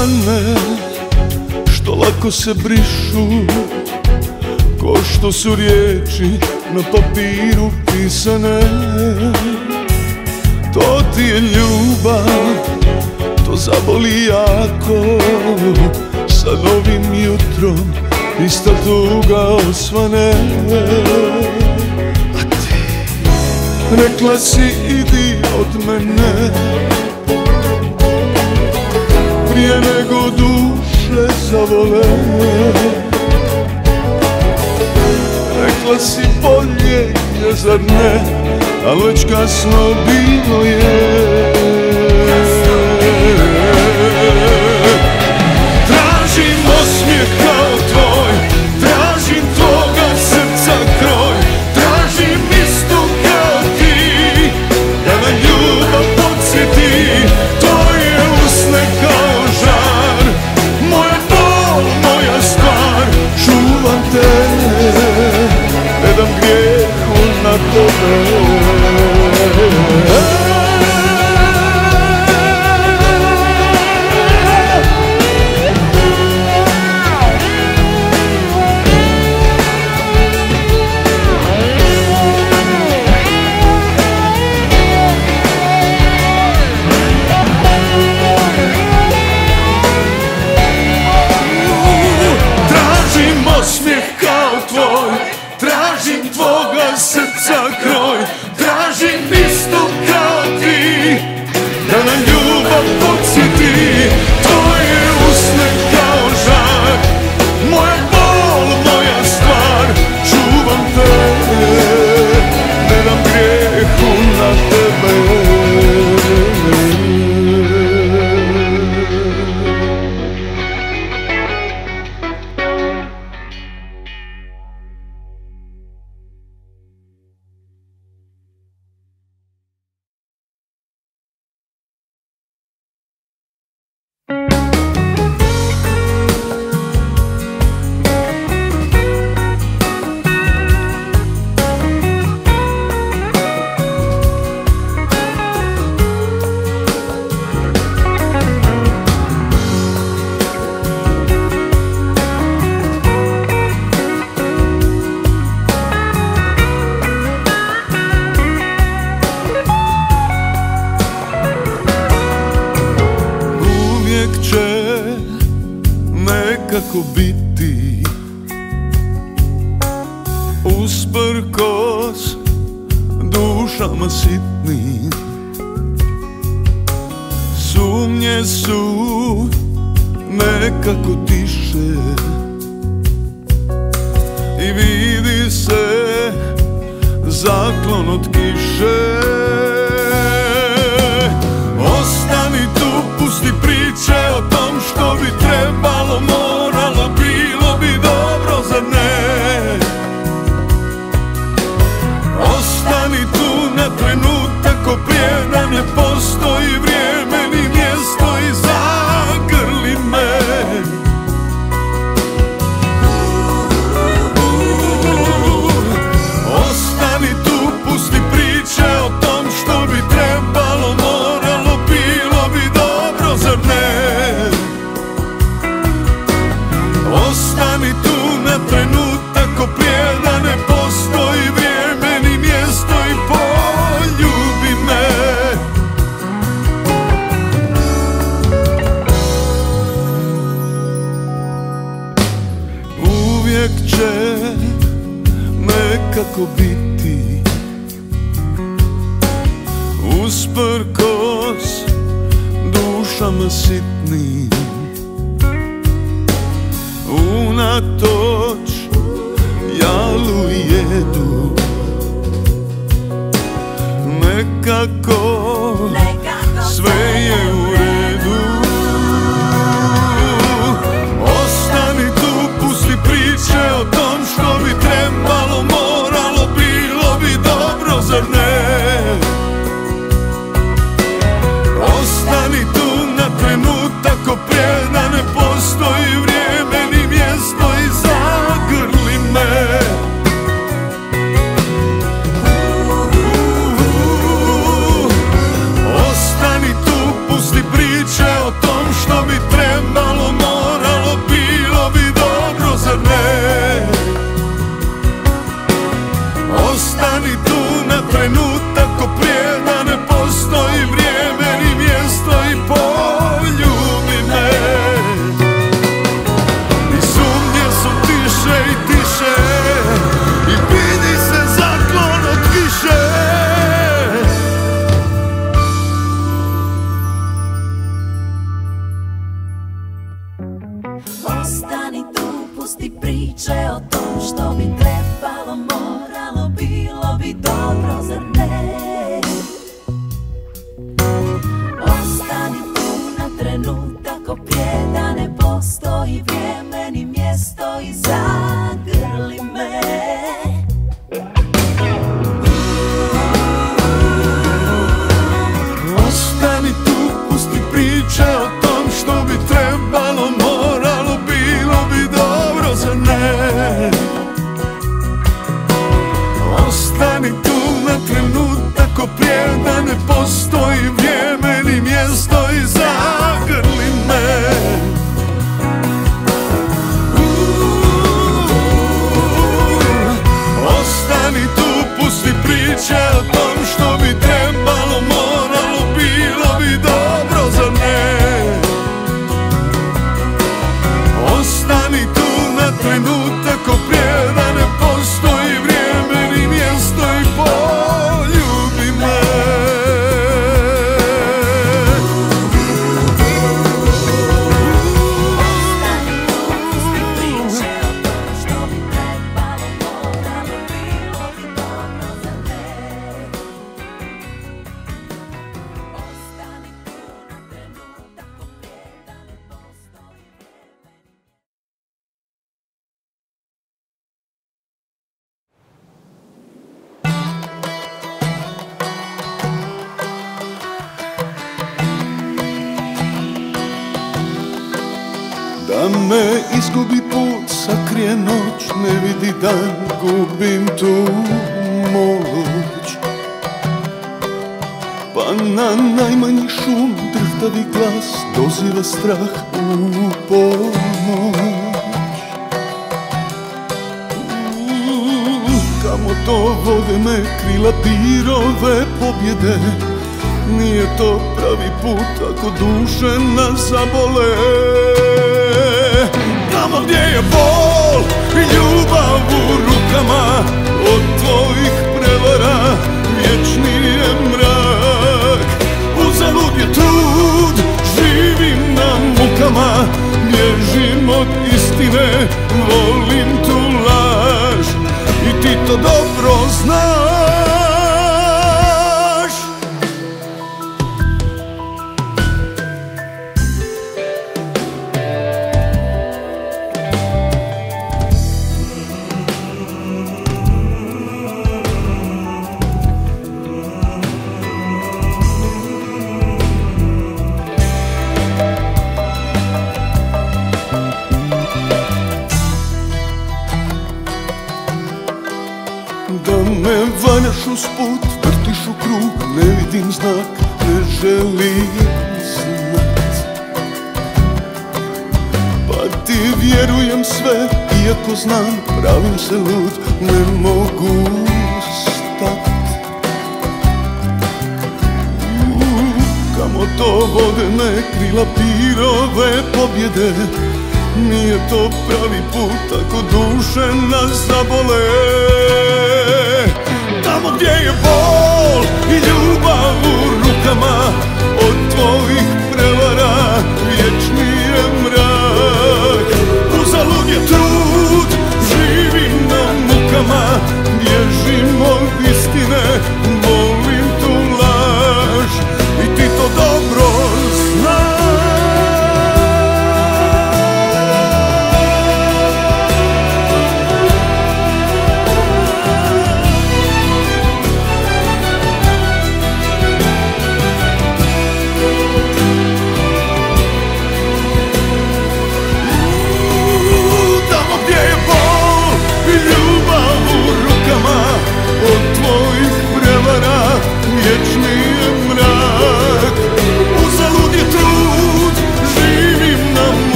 rane Što lako se brišu Ko što su riječi na papiru pisane. To ti je ljubav To zaboli jako. Sa novim jutrom Ista tuga osvane. A ti Rekla si idi od mene prije nego duše zavole. Rekla si bolje je zar ne, ali već kasno bilo je. not the road.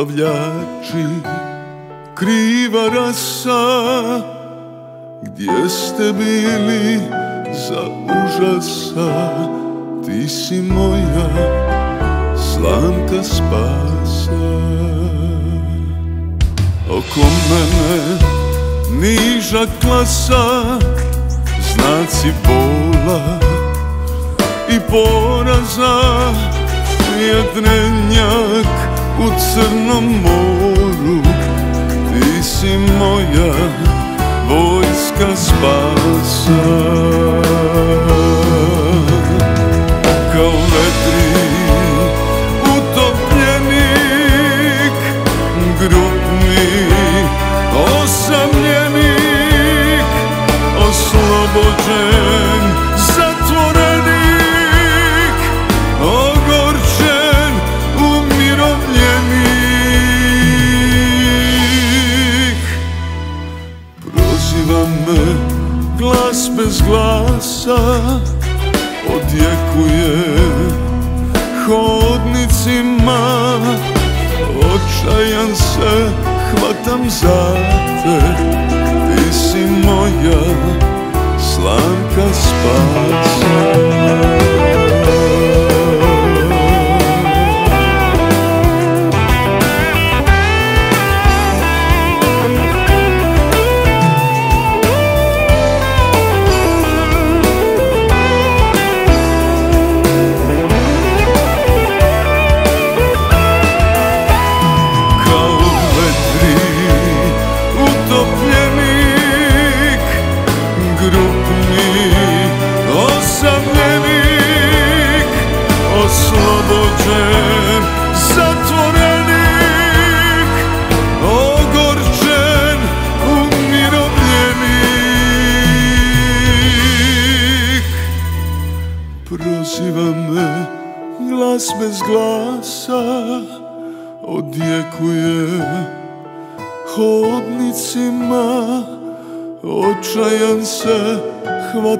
παυλιά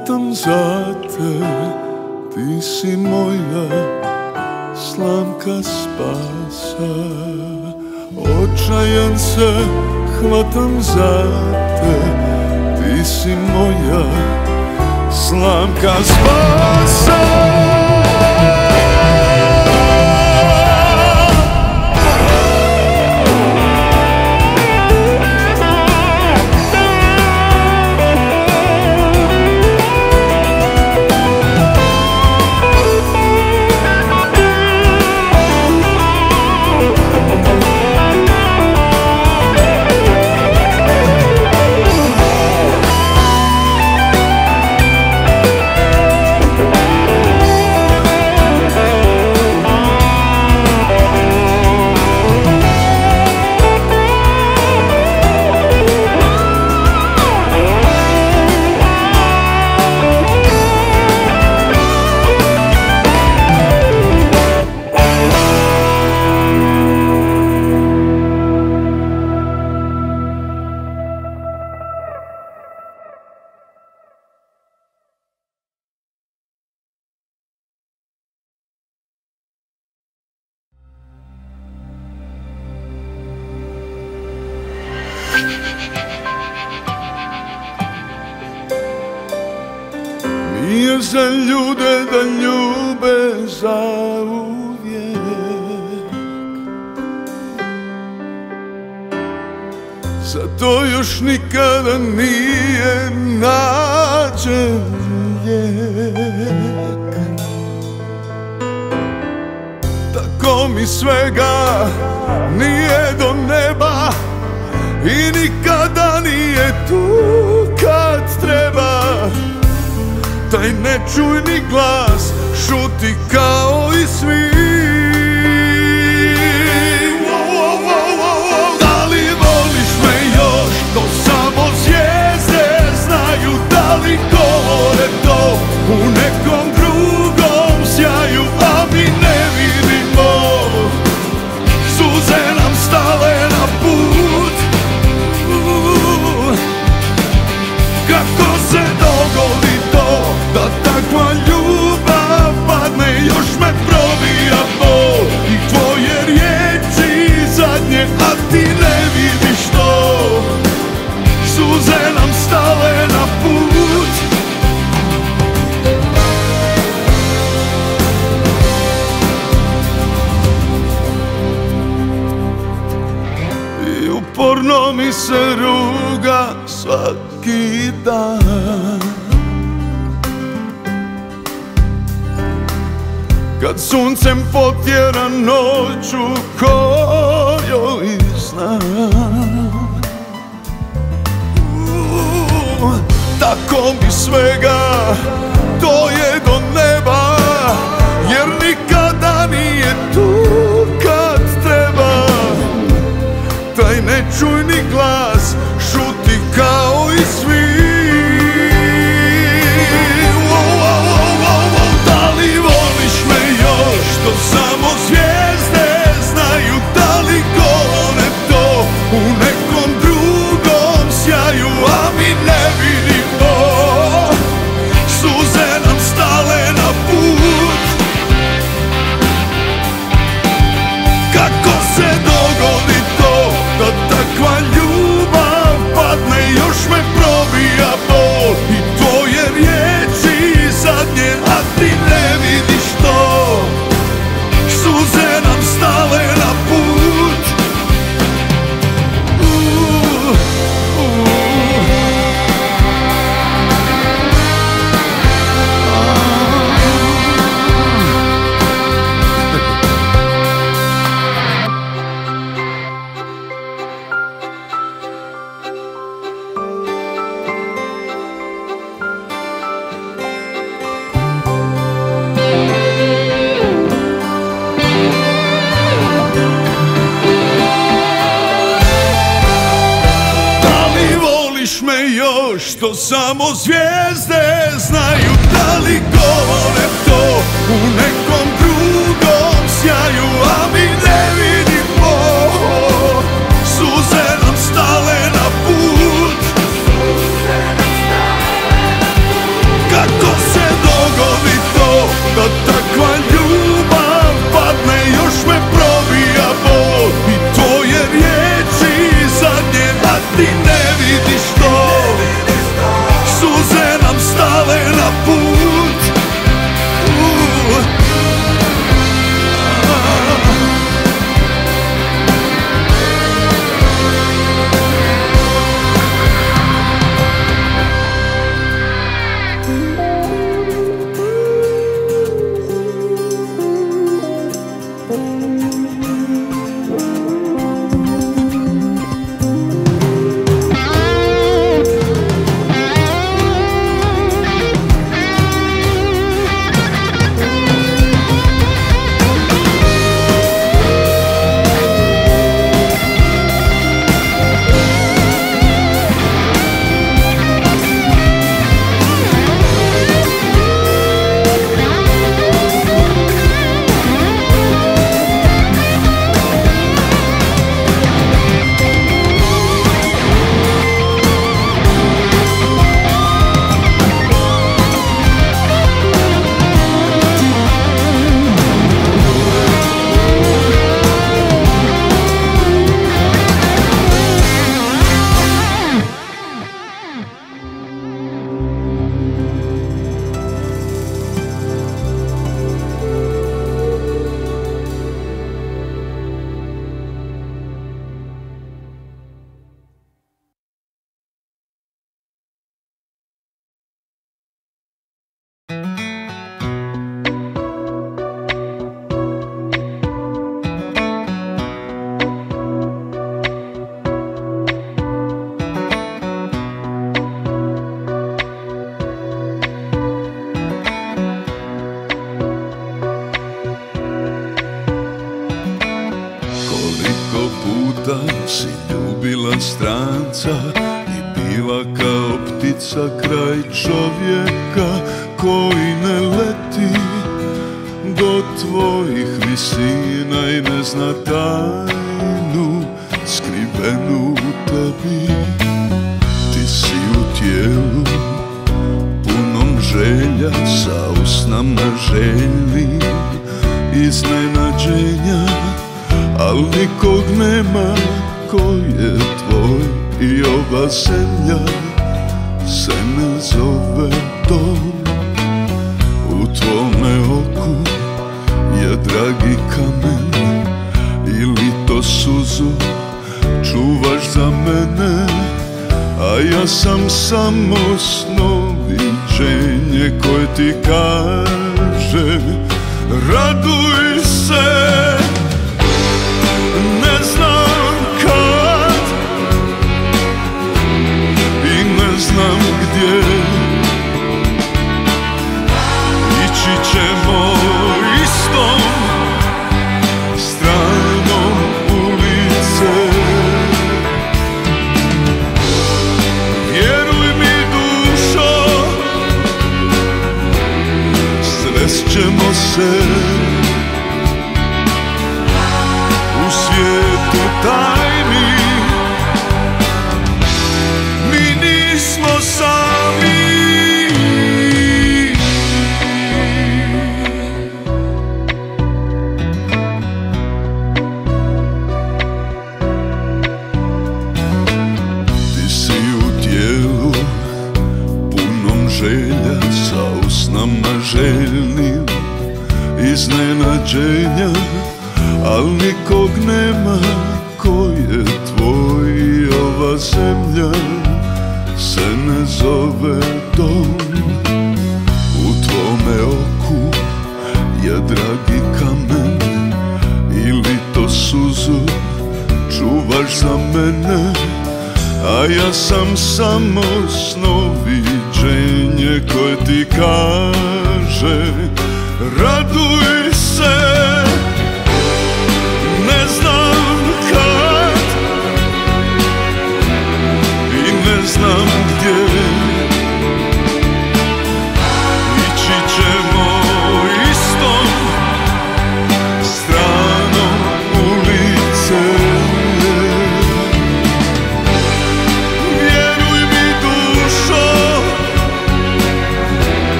hvatam za te Ti si moja slamka spasa. Očajan se hvatam za te Ti si moja slamka spasa.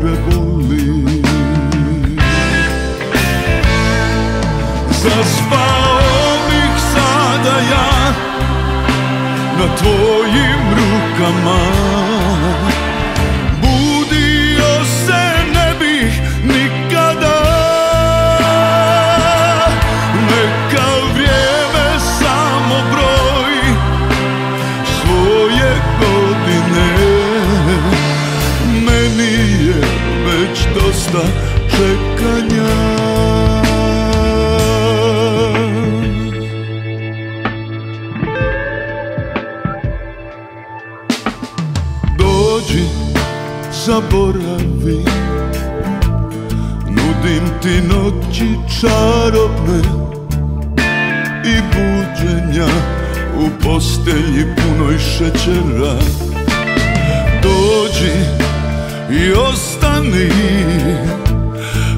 Kraju preboli Zaspao bih sada ja Na tvojim rukama zaboravi. Nudim ti noći čarobne I buđenja u postelji punoj šećera. Dođi i ostani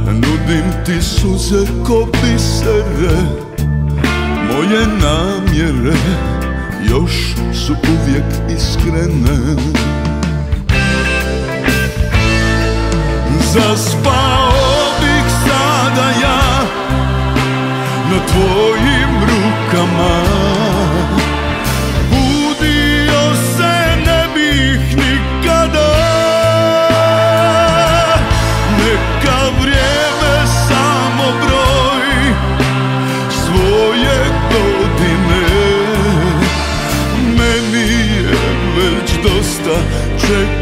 Nudim ti suze ko bisere Moje namjere još su uvijek iskrene. Zaspao bih sada ja Na tvojim rukama. Budio se ne bih nikada. Neka vrijeme samo broj Svoje godine. Meni je već dosta čekati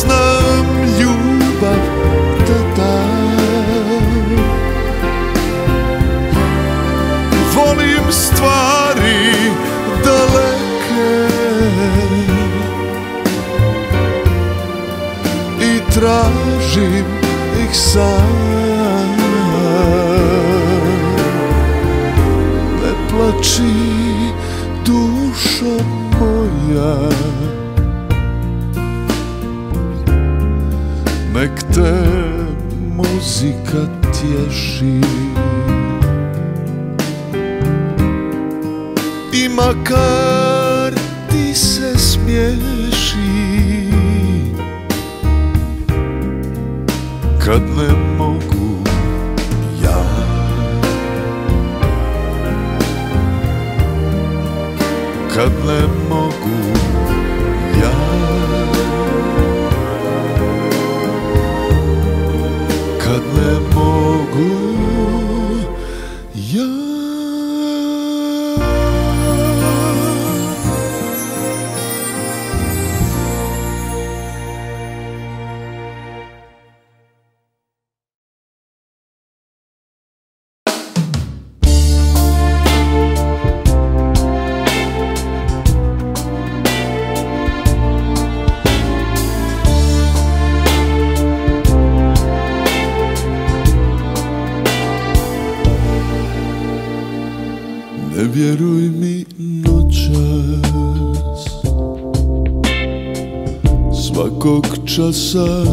znam ljubav te dam. Volim stvari daleke. I tražim ih sam. muzika tješi. I makar ti se smiješi. Kad ne sun.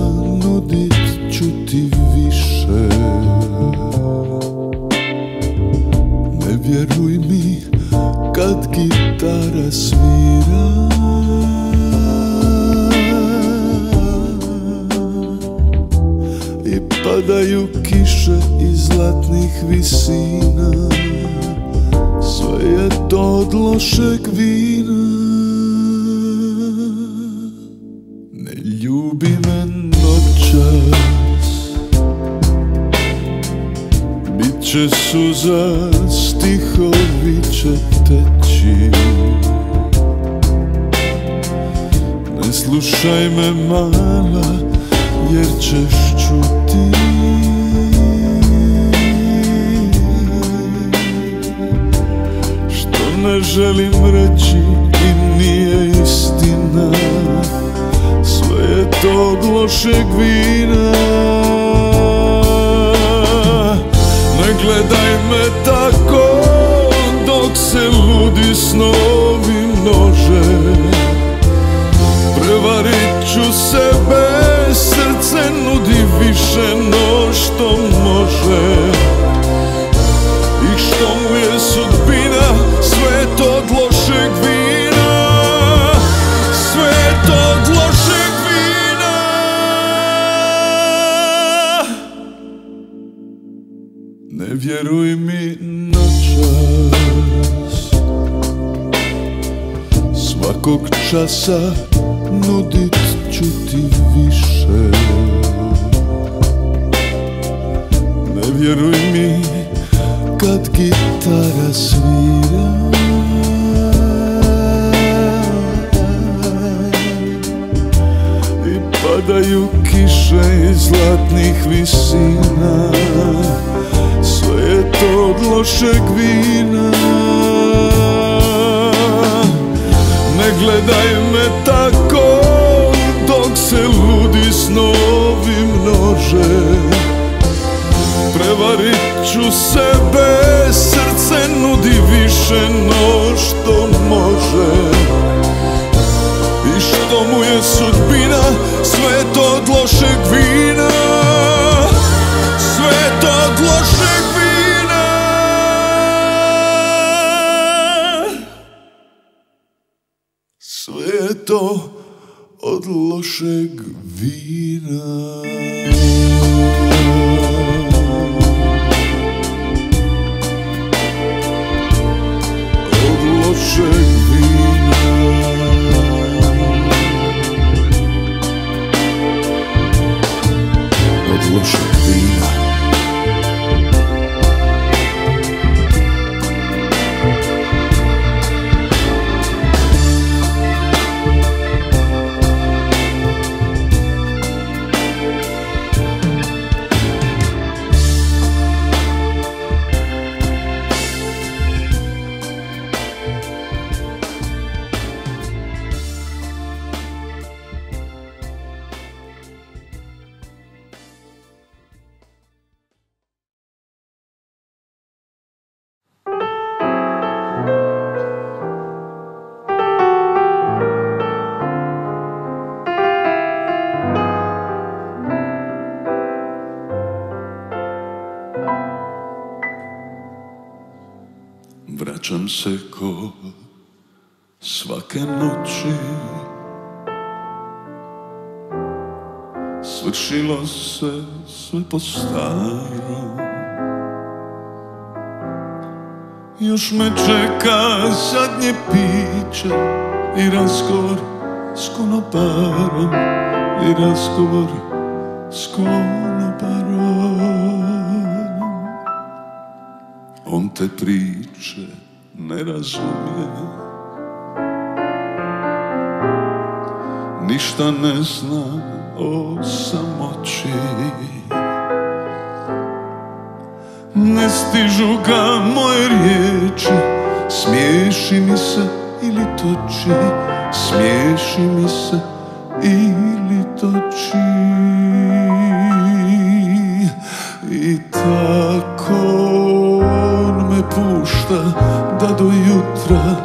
Da do jutra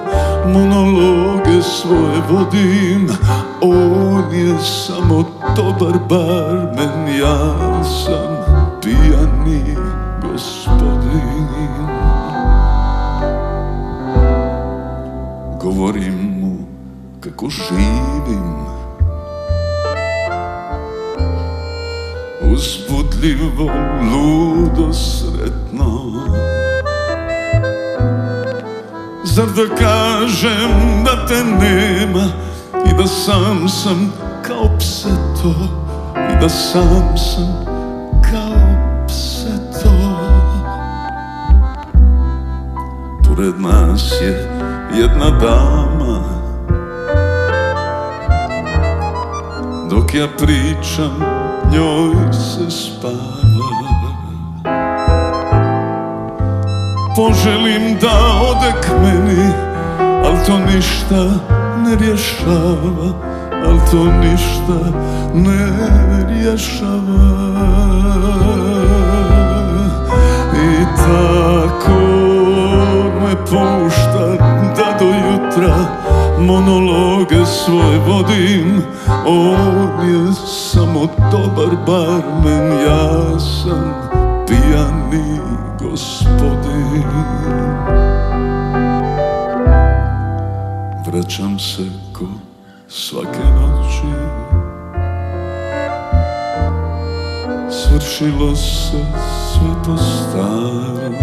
monologe svoje vodim. On je samo dobar barmen, ja sam pijani gospodin. Govorim mu kako živim. Uzbudljivo, ludo, sretno Zar da kažem da te nema i da sam sam kao pseto i da sam sam kao pseto Pored nas je jedna dama. Dok ja pričam, njoj se spava Poželim da ode k meni, al to ništa ne rješava Al to ništa ne rješava. I tako me pušta da do jutra monologe svoje vodim. On je samo dobar barmen, ja sam pijani gospodin Vraćam se ko svake noći. Svršilo se sve po starom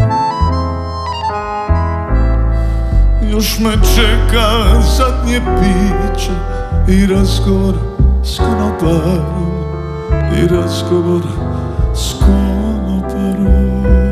Još me čeka zadnje piće I razgovor s konoparom. I razgovor s konoparom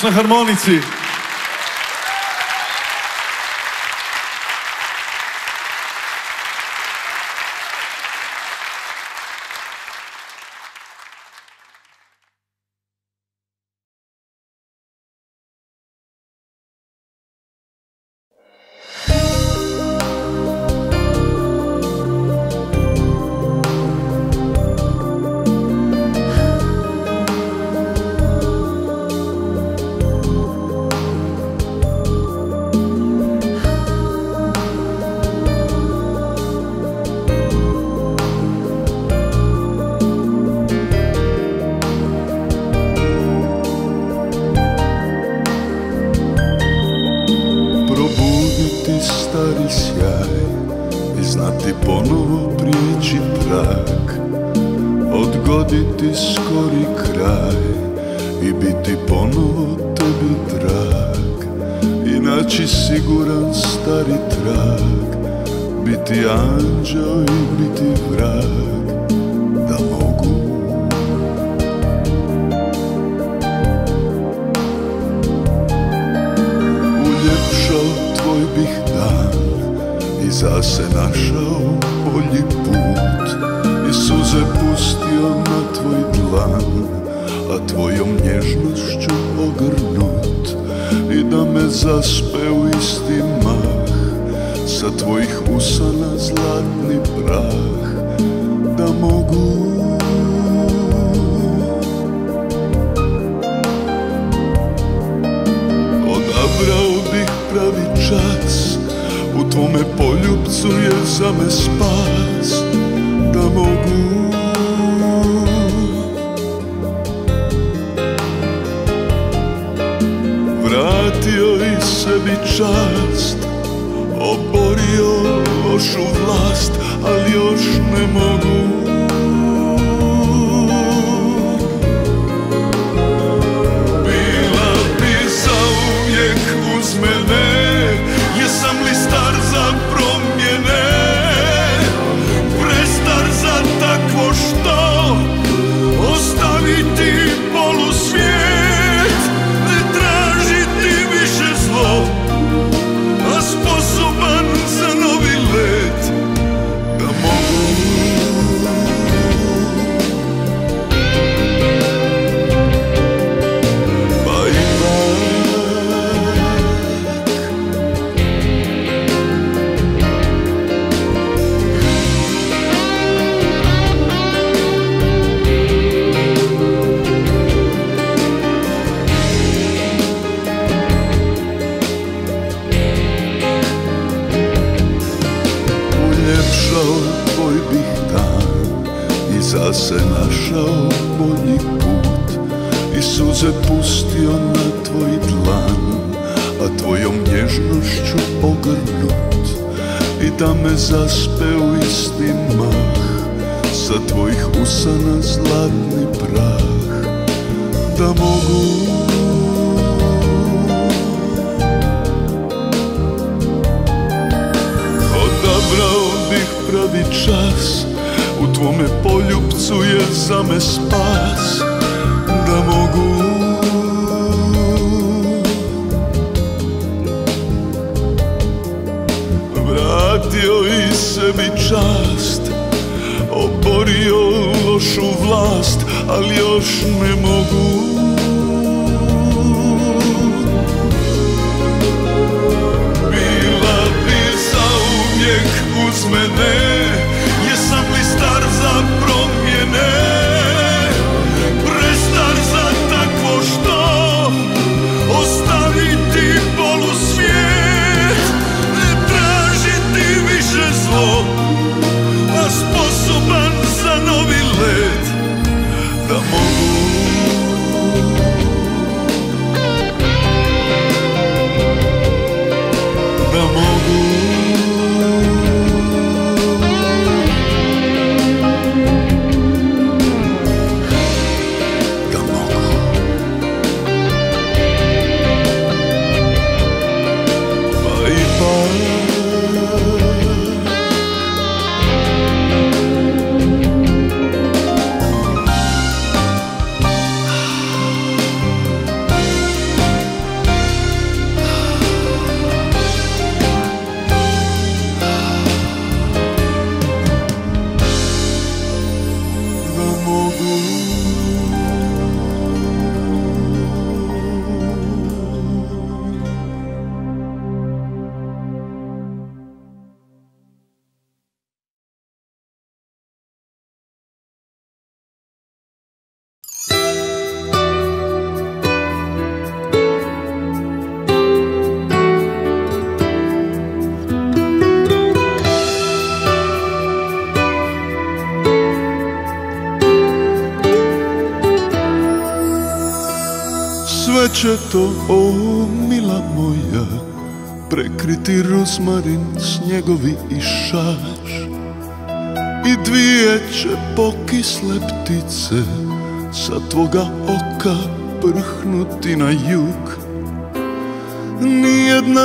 Fantastyczne harmonicy.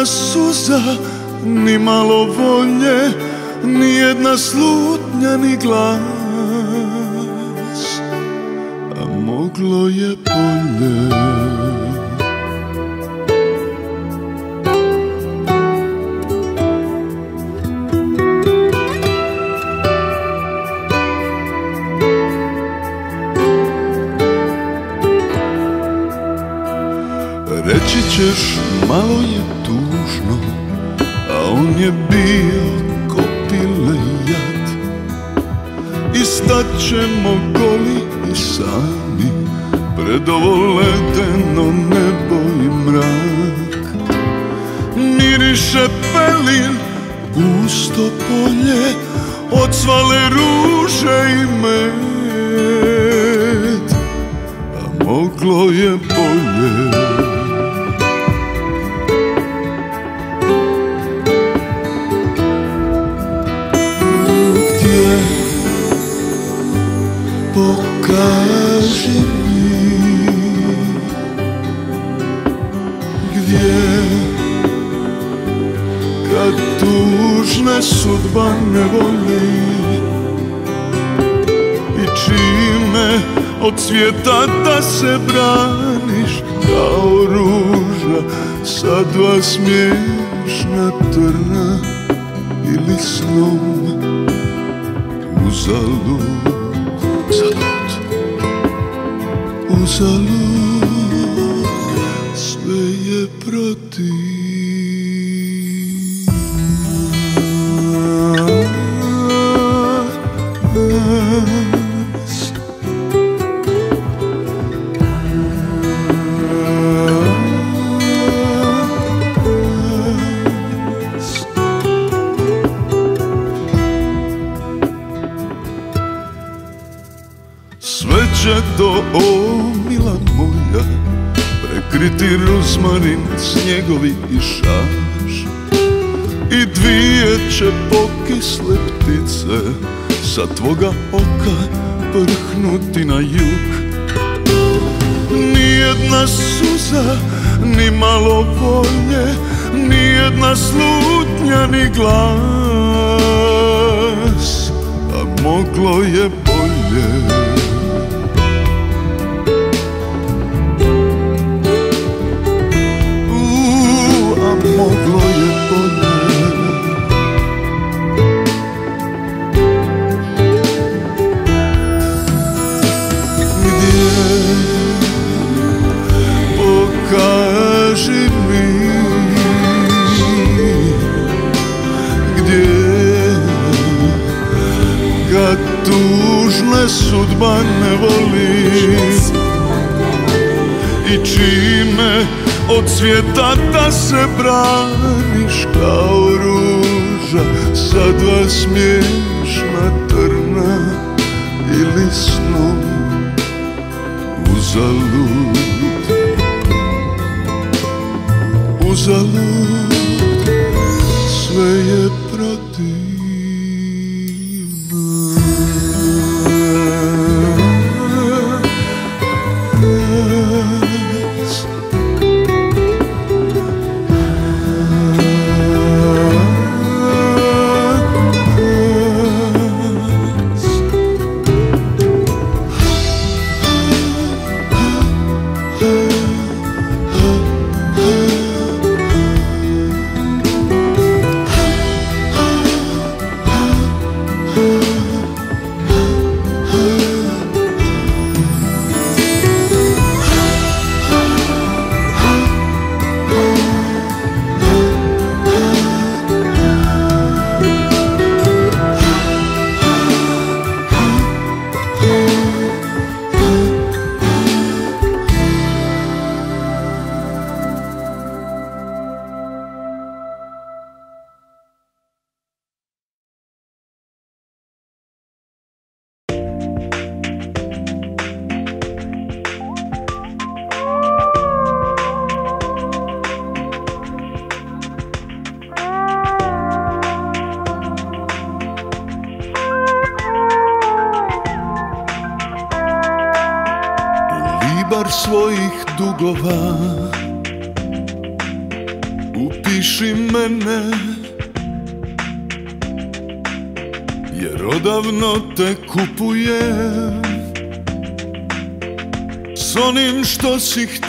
suza, ni malo volje, ni jedna slutnja, ni glas. Sudba ne voli. I čime od svijeta da se braniš kao ruža Sa dva smiješna trna ili snom Uzalud. Uzalud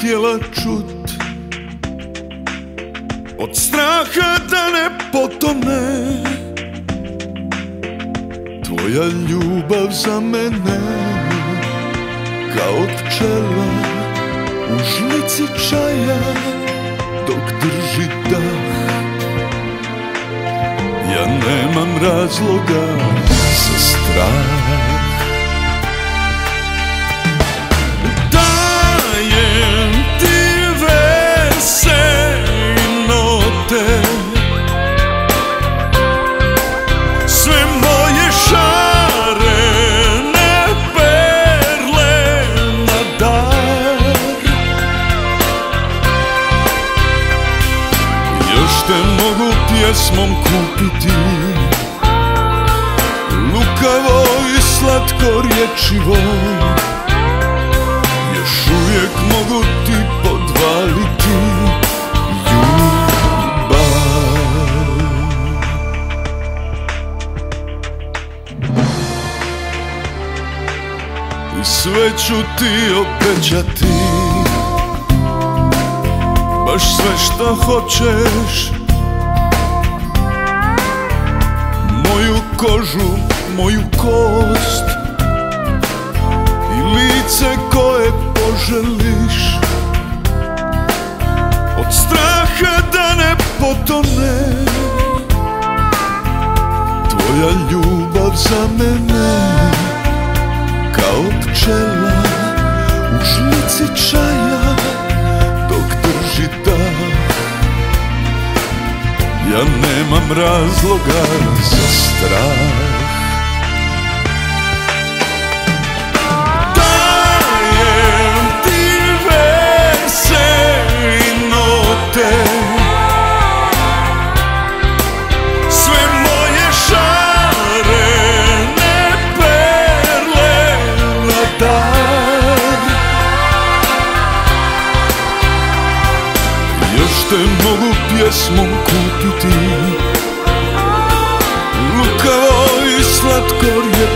si ti obećati. Baš sve što hoćeš. Moju kožu, moju kost. I lice koje poželiš. Od straha da ne potone. Tvoja ljubav za mene. Kao pčela u žlici čaja dok drži dah Ja nemam razloga za strah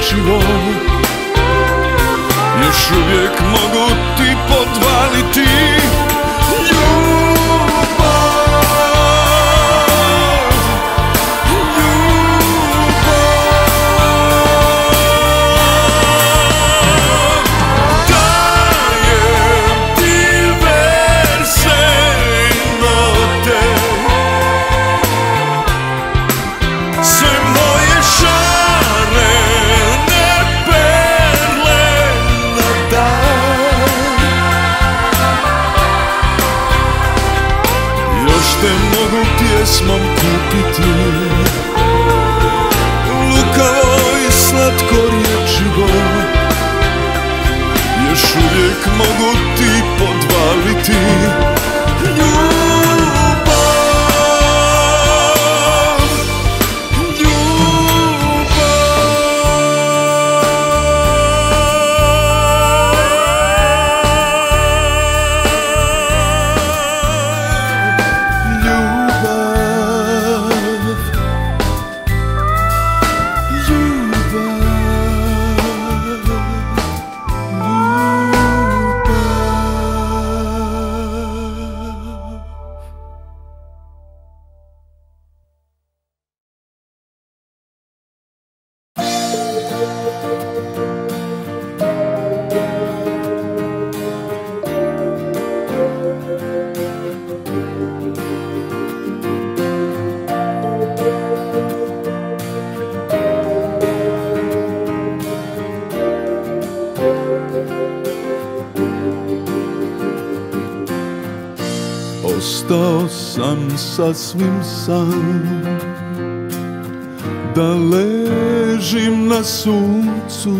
riječivo Još uvijek mogu uvijek mogu sasvim sam Da ležim na suncu.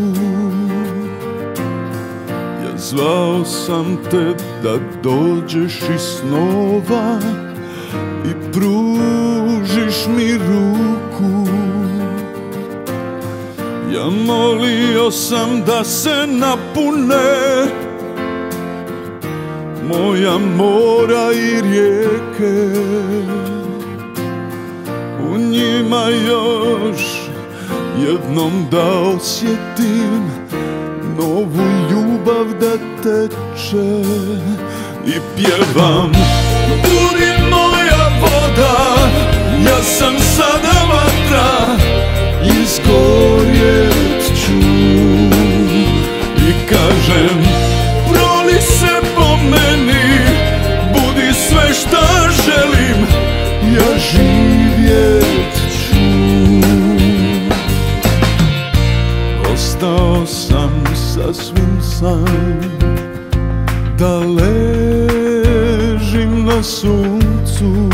Ja zvao sam te da dođeš iz snova I pružiš mi ruku. Ja molio sam da se napune moja mora i rijeke. U njima još jednom da osjetim Novu ljubav da teče. I pjevam Budi moja voda Ja sam sada vatra Izgorjet ću. I kažem meni Budi sve šta želim Ja živjet ću. Ostao sam sasvim sam Da ležim na suncu.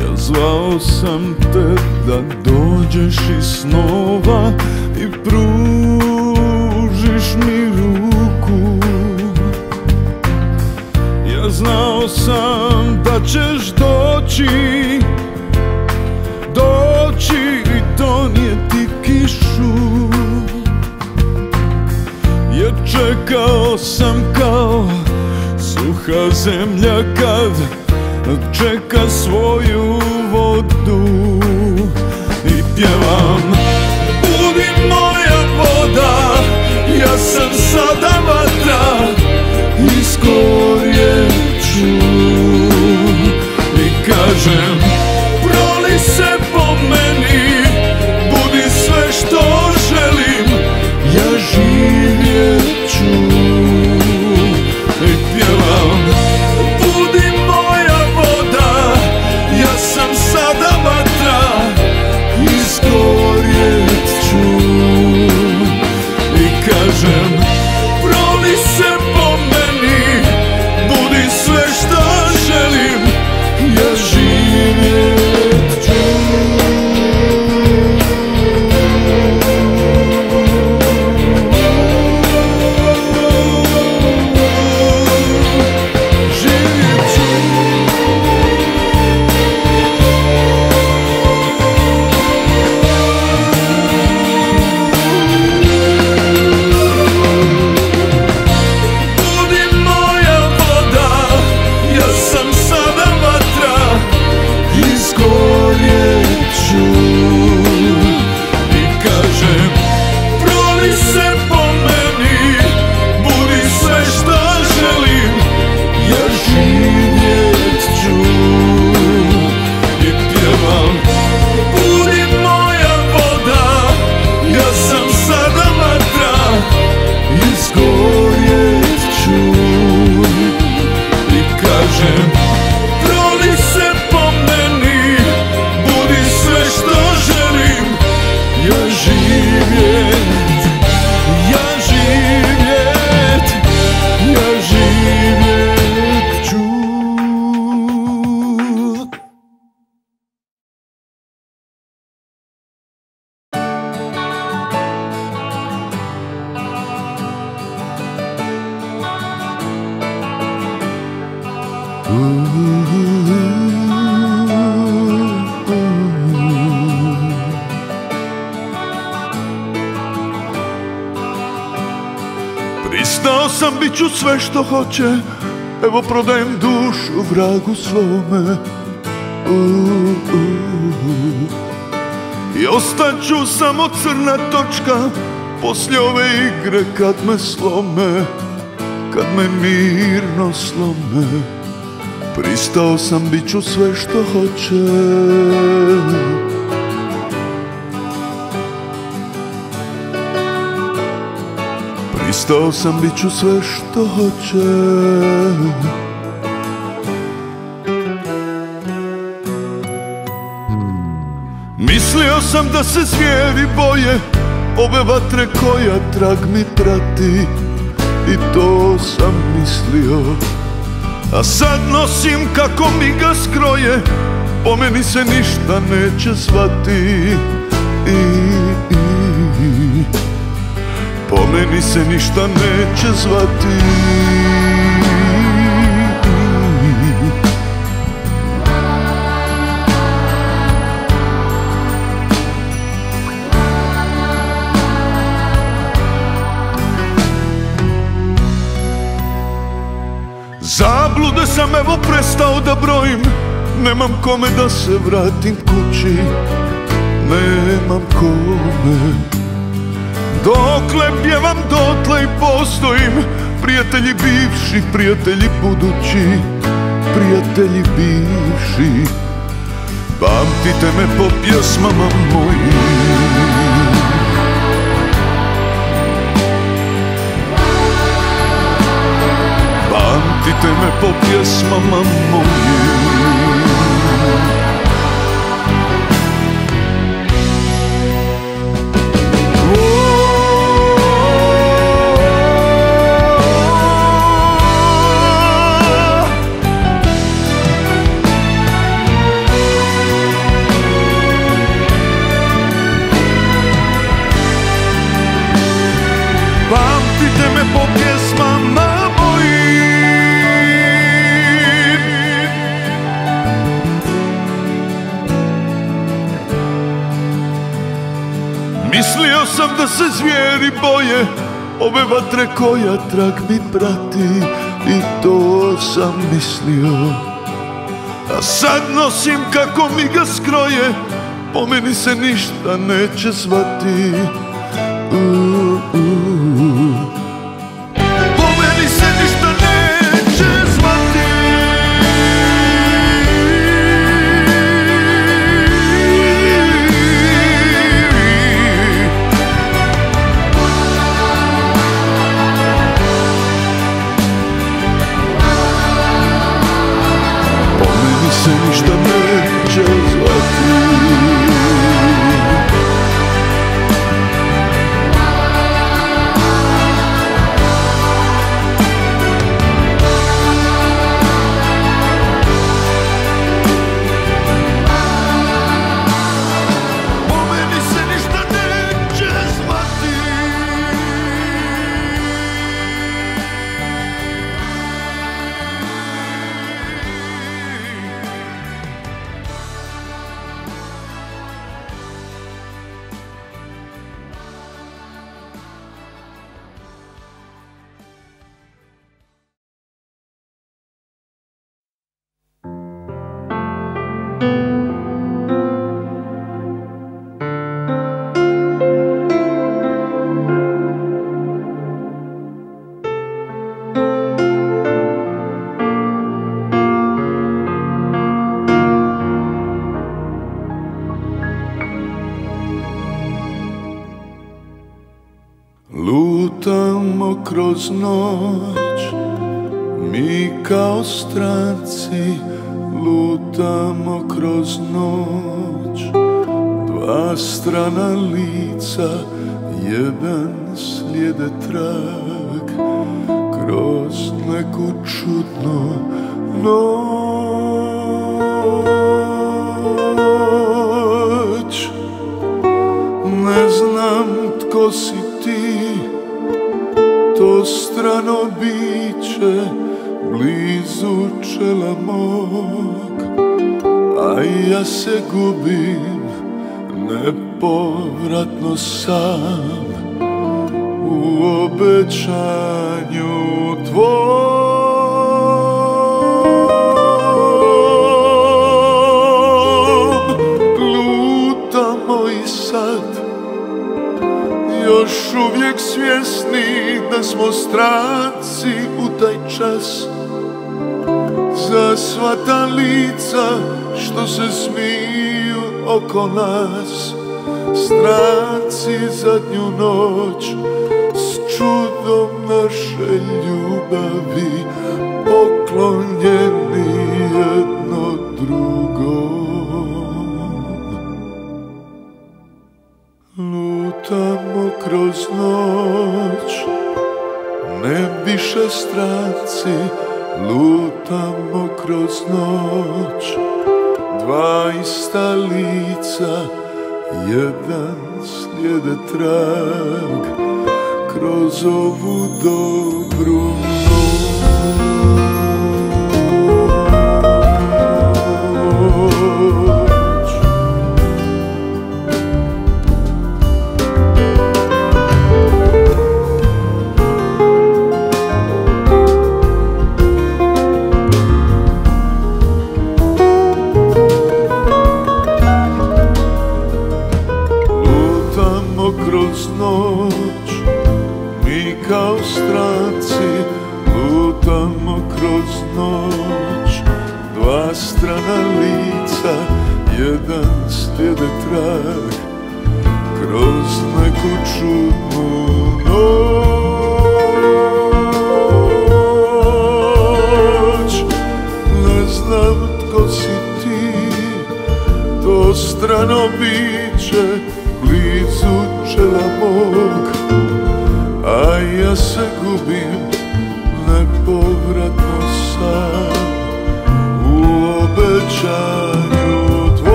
Ja zvao sam te da dođeš iz snova I pružiš sam da ćeš doći. Doći i donijeti kišu. Jer čekao sam kao suha zemlja kad čeka svoju vodu. I pjevam Budi moja voda, ja sam sada vatra, iskorjet sve što hoće Evo prodajem dušu vragu svome. U, u, u. I ostaću samo crna točka Poslije ove igre kad me slome Kad me mirno slome. Pristao sam, bit ću sve što hoće Pristao sam, bit ću sve što hoće Mislio sam da se zvijeri boje Ove vatre koja trag mi prati. I to sam mislio. A sad nosim kako mi ga skroje Po meni se ništa neće zvati. I, Po meni se ništa neće zvati. Zablude sam evo prestao da brojim. Nemam kome da se vratim kući. Nemam kome Dokle pjevam, dotle i postojim. Prijatelji bivši, prijatelji budući. Prijatelji bivši. Pamtite me po pjesmama mojim. Pamtite me po pjesmama mojim da se zvijeri boje Ove vatre koja trag mi prati I to sam mislio A sad nosim kako mi ga skroje Po meni se ništa neće zvati U, u.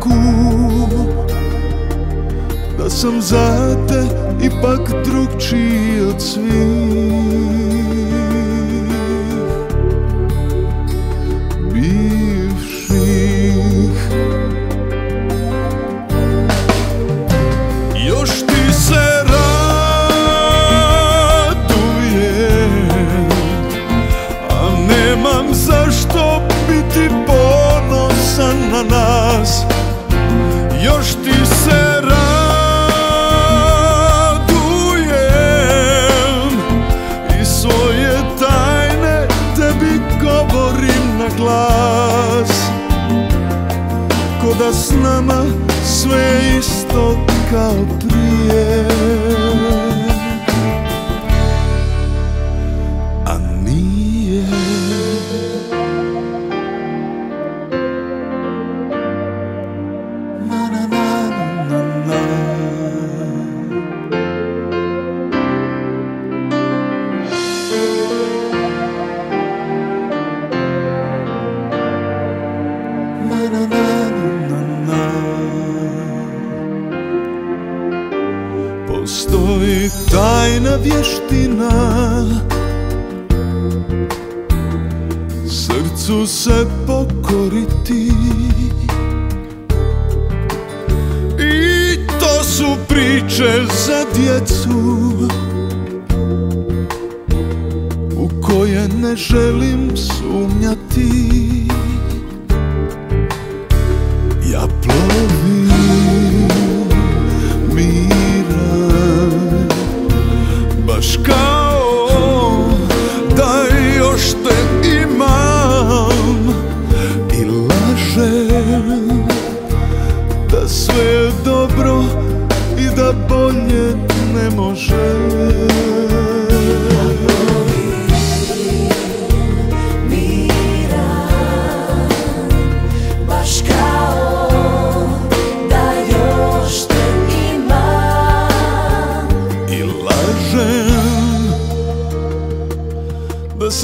varku da sam za te ipak drugčiji od svih go se pokoriti. I to su priče za djecu U koje ne želim sumnjati.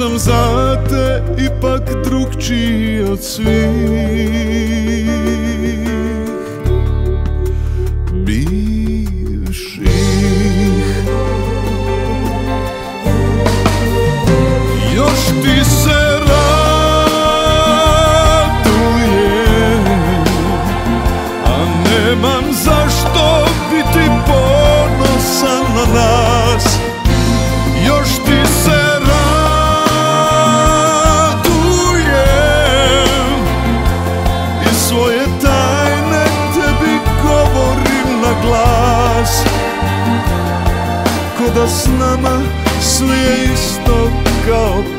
sam za te ipak drugčiji od svih. s nama Sve isto kao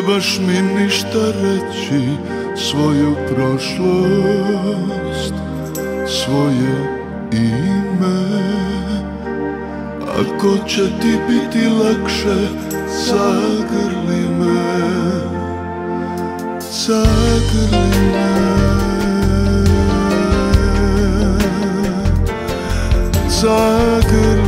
trebaš mi ništa reći Svoju prošlost Svoje ime. Ako će ti biti lakše Zagrli me Zagrli me. Zagrli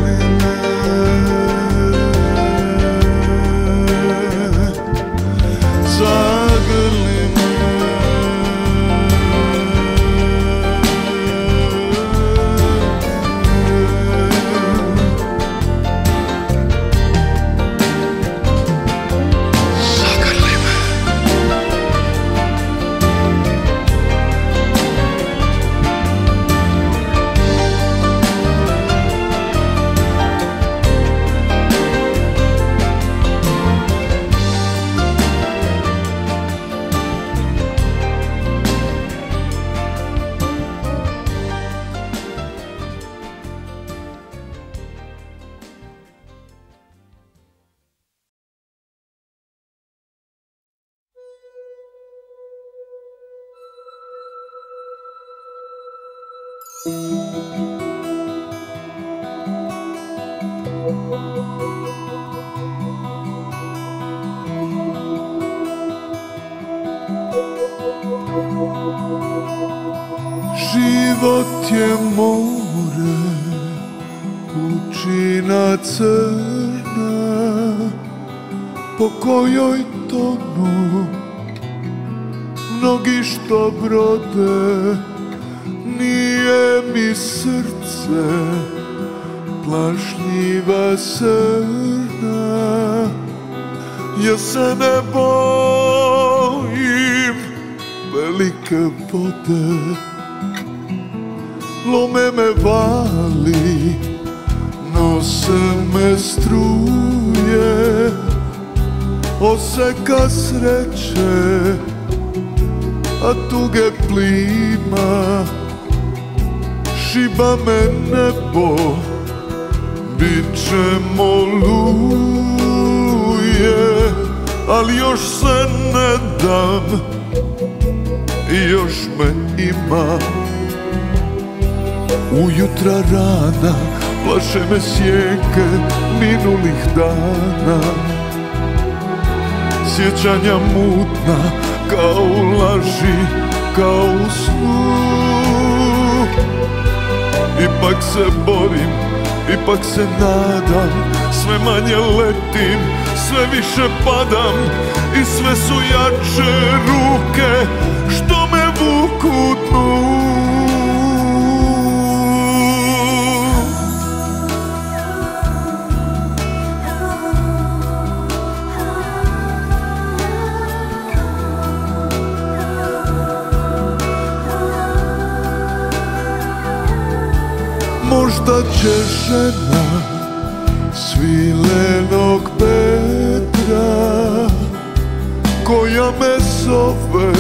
me sjeke minulih dana. Sjećanja mutna kao laži, kao u snu Ipak se borim, ipak se nadam Sve manje letim, sve više padam I sve su jače ruke što me vuku dnu Možda će žena svilenog Petra? Koja me zove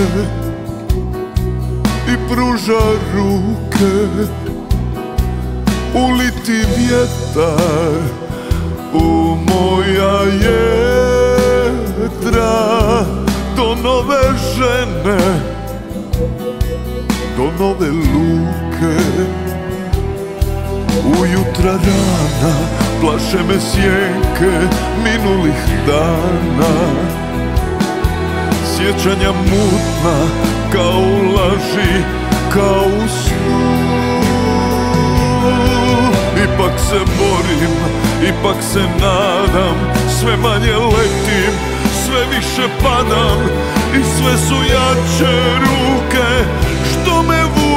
i pruža ruke? Uliti vjetar u moja jedra do nove žene do nove luke Ujutra rana plaše me sjenke minulih dana. Sjećanja mutna kao laži, kao u snu. Ipak se borim, ipak se nadam Sve manje letim, sve više padam I sve su jače ruke što me vuku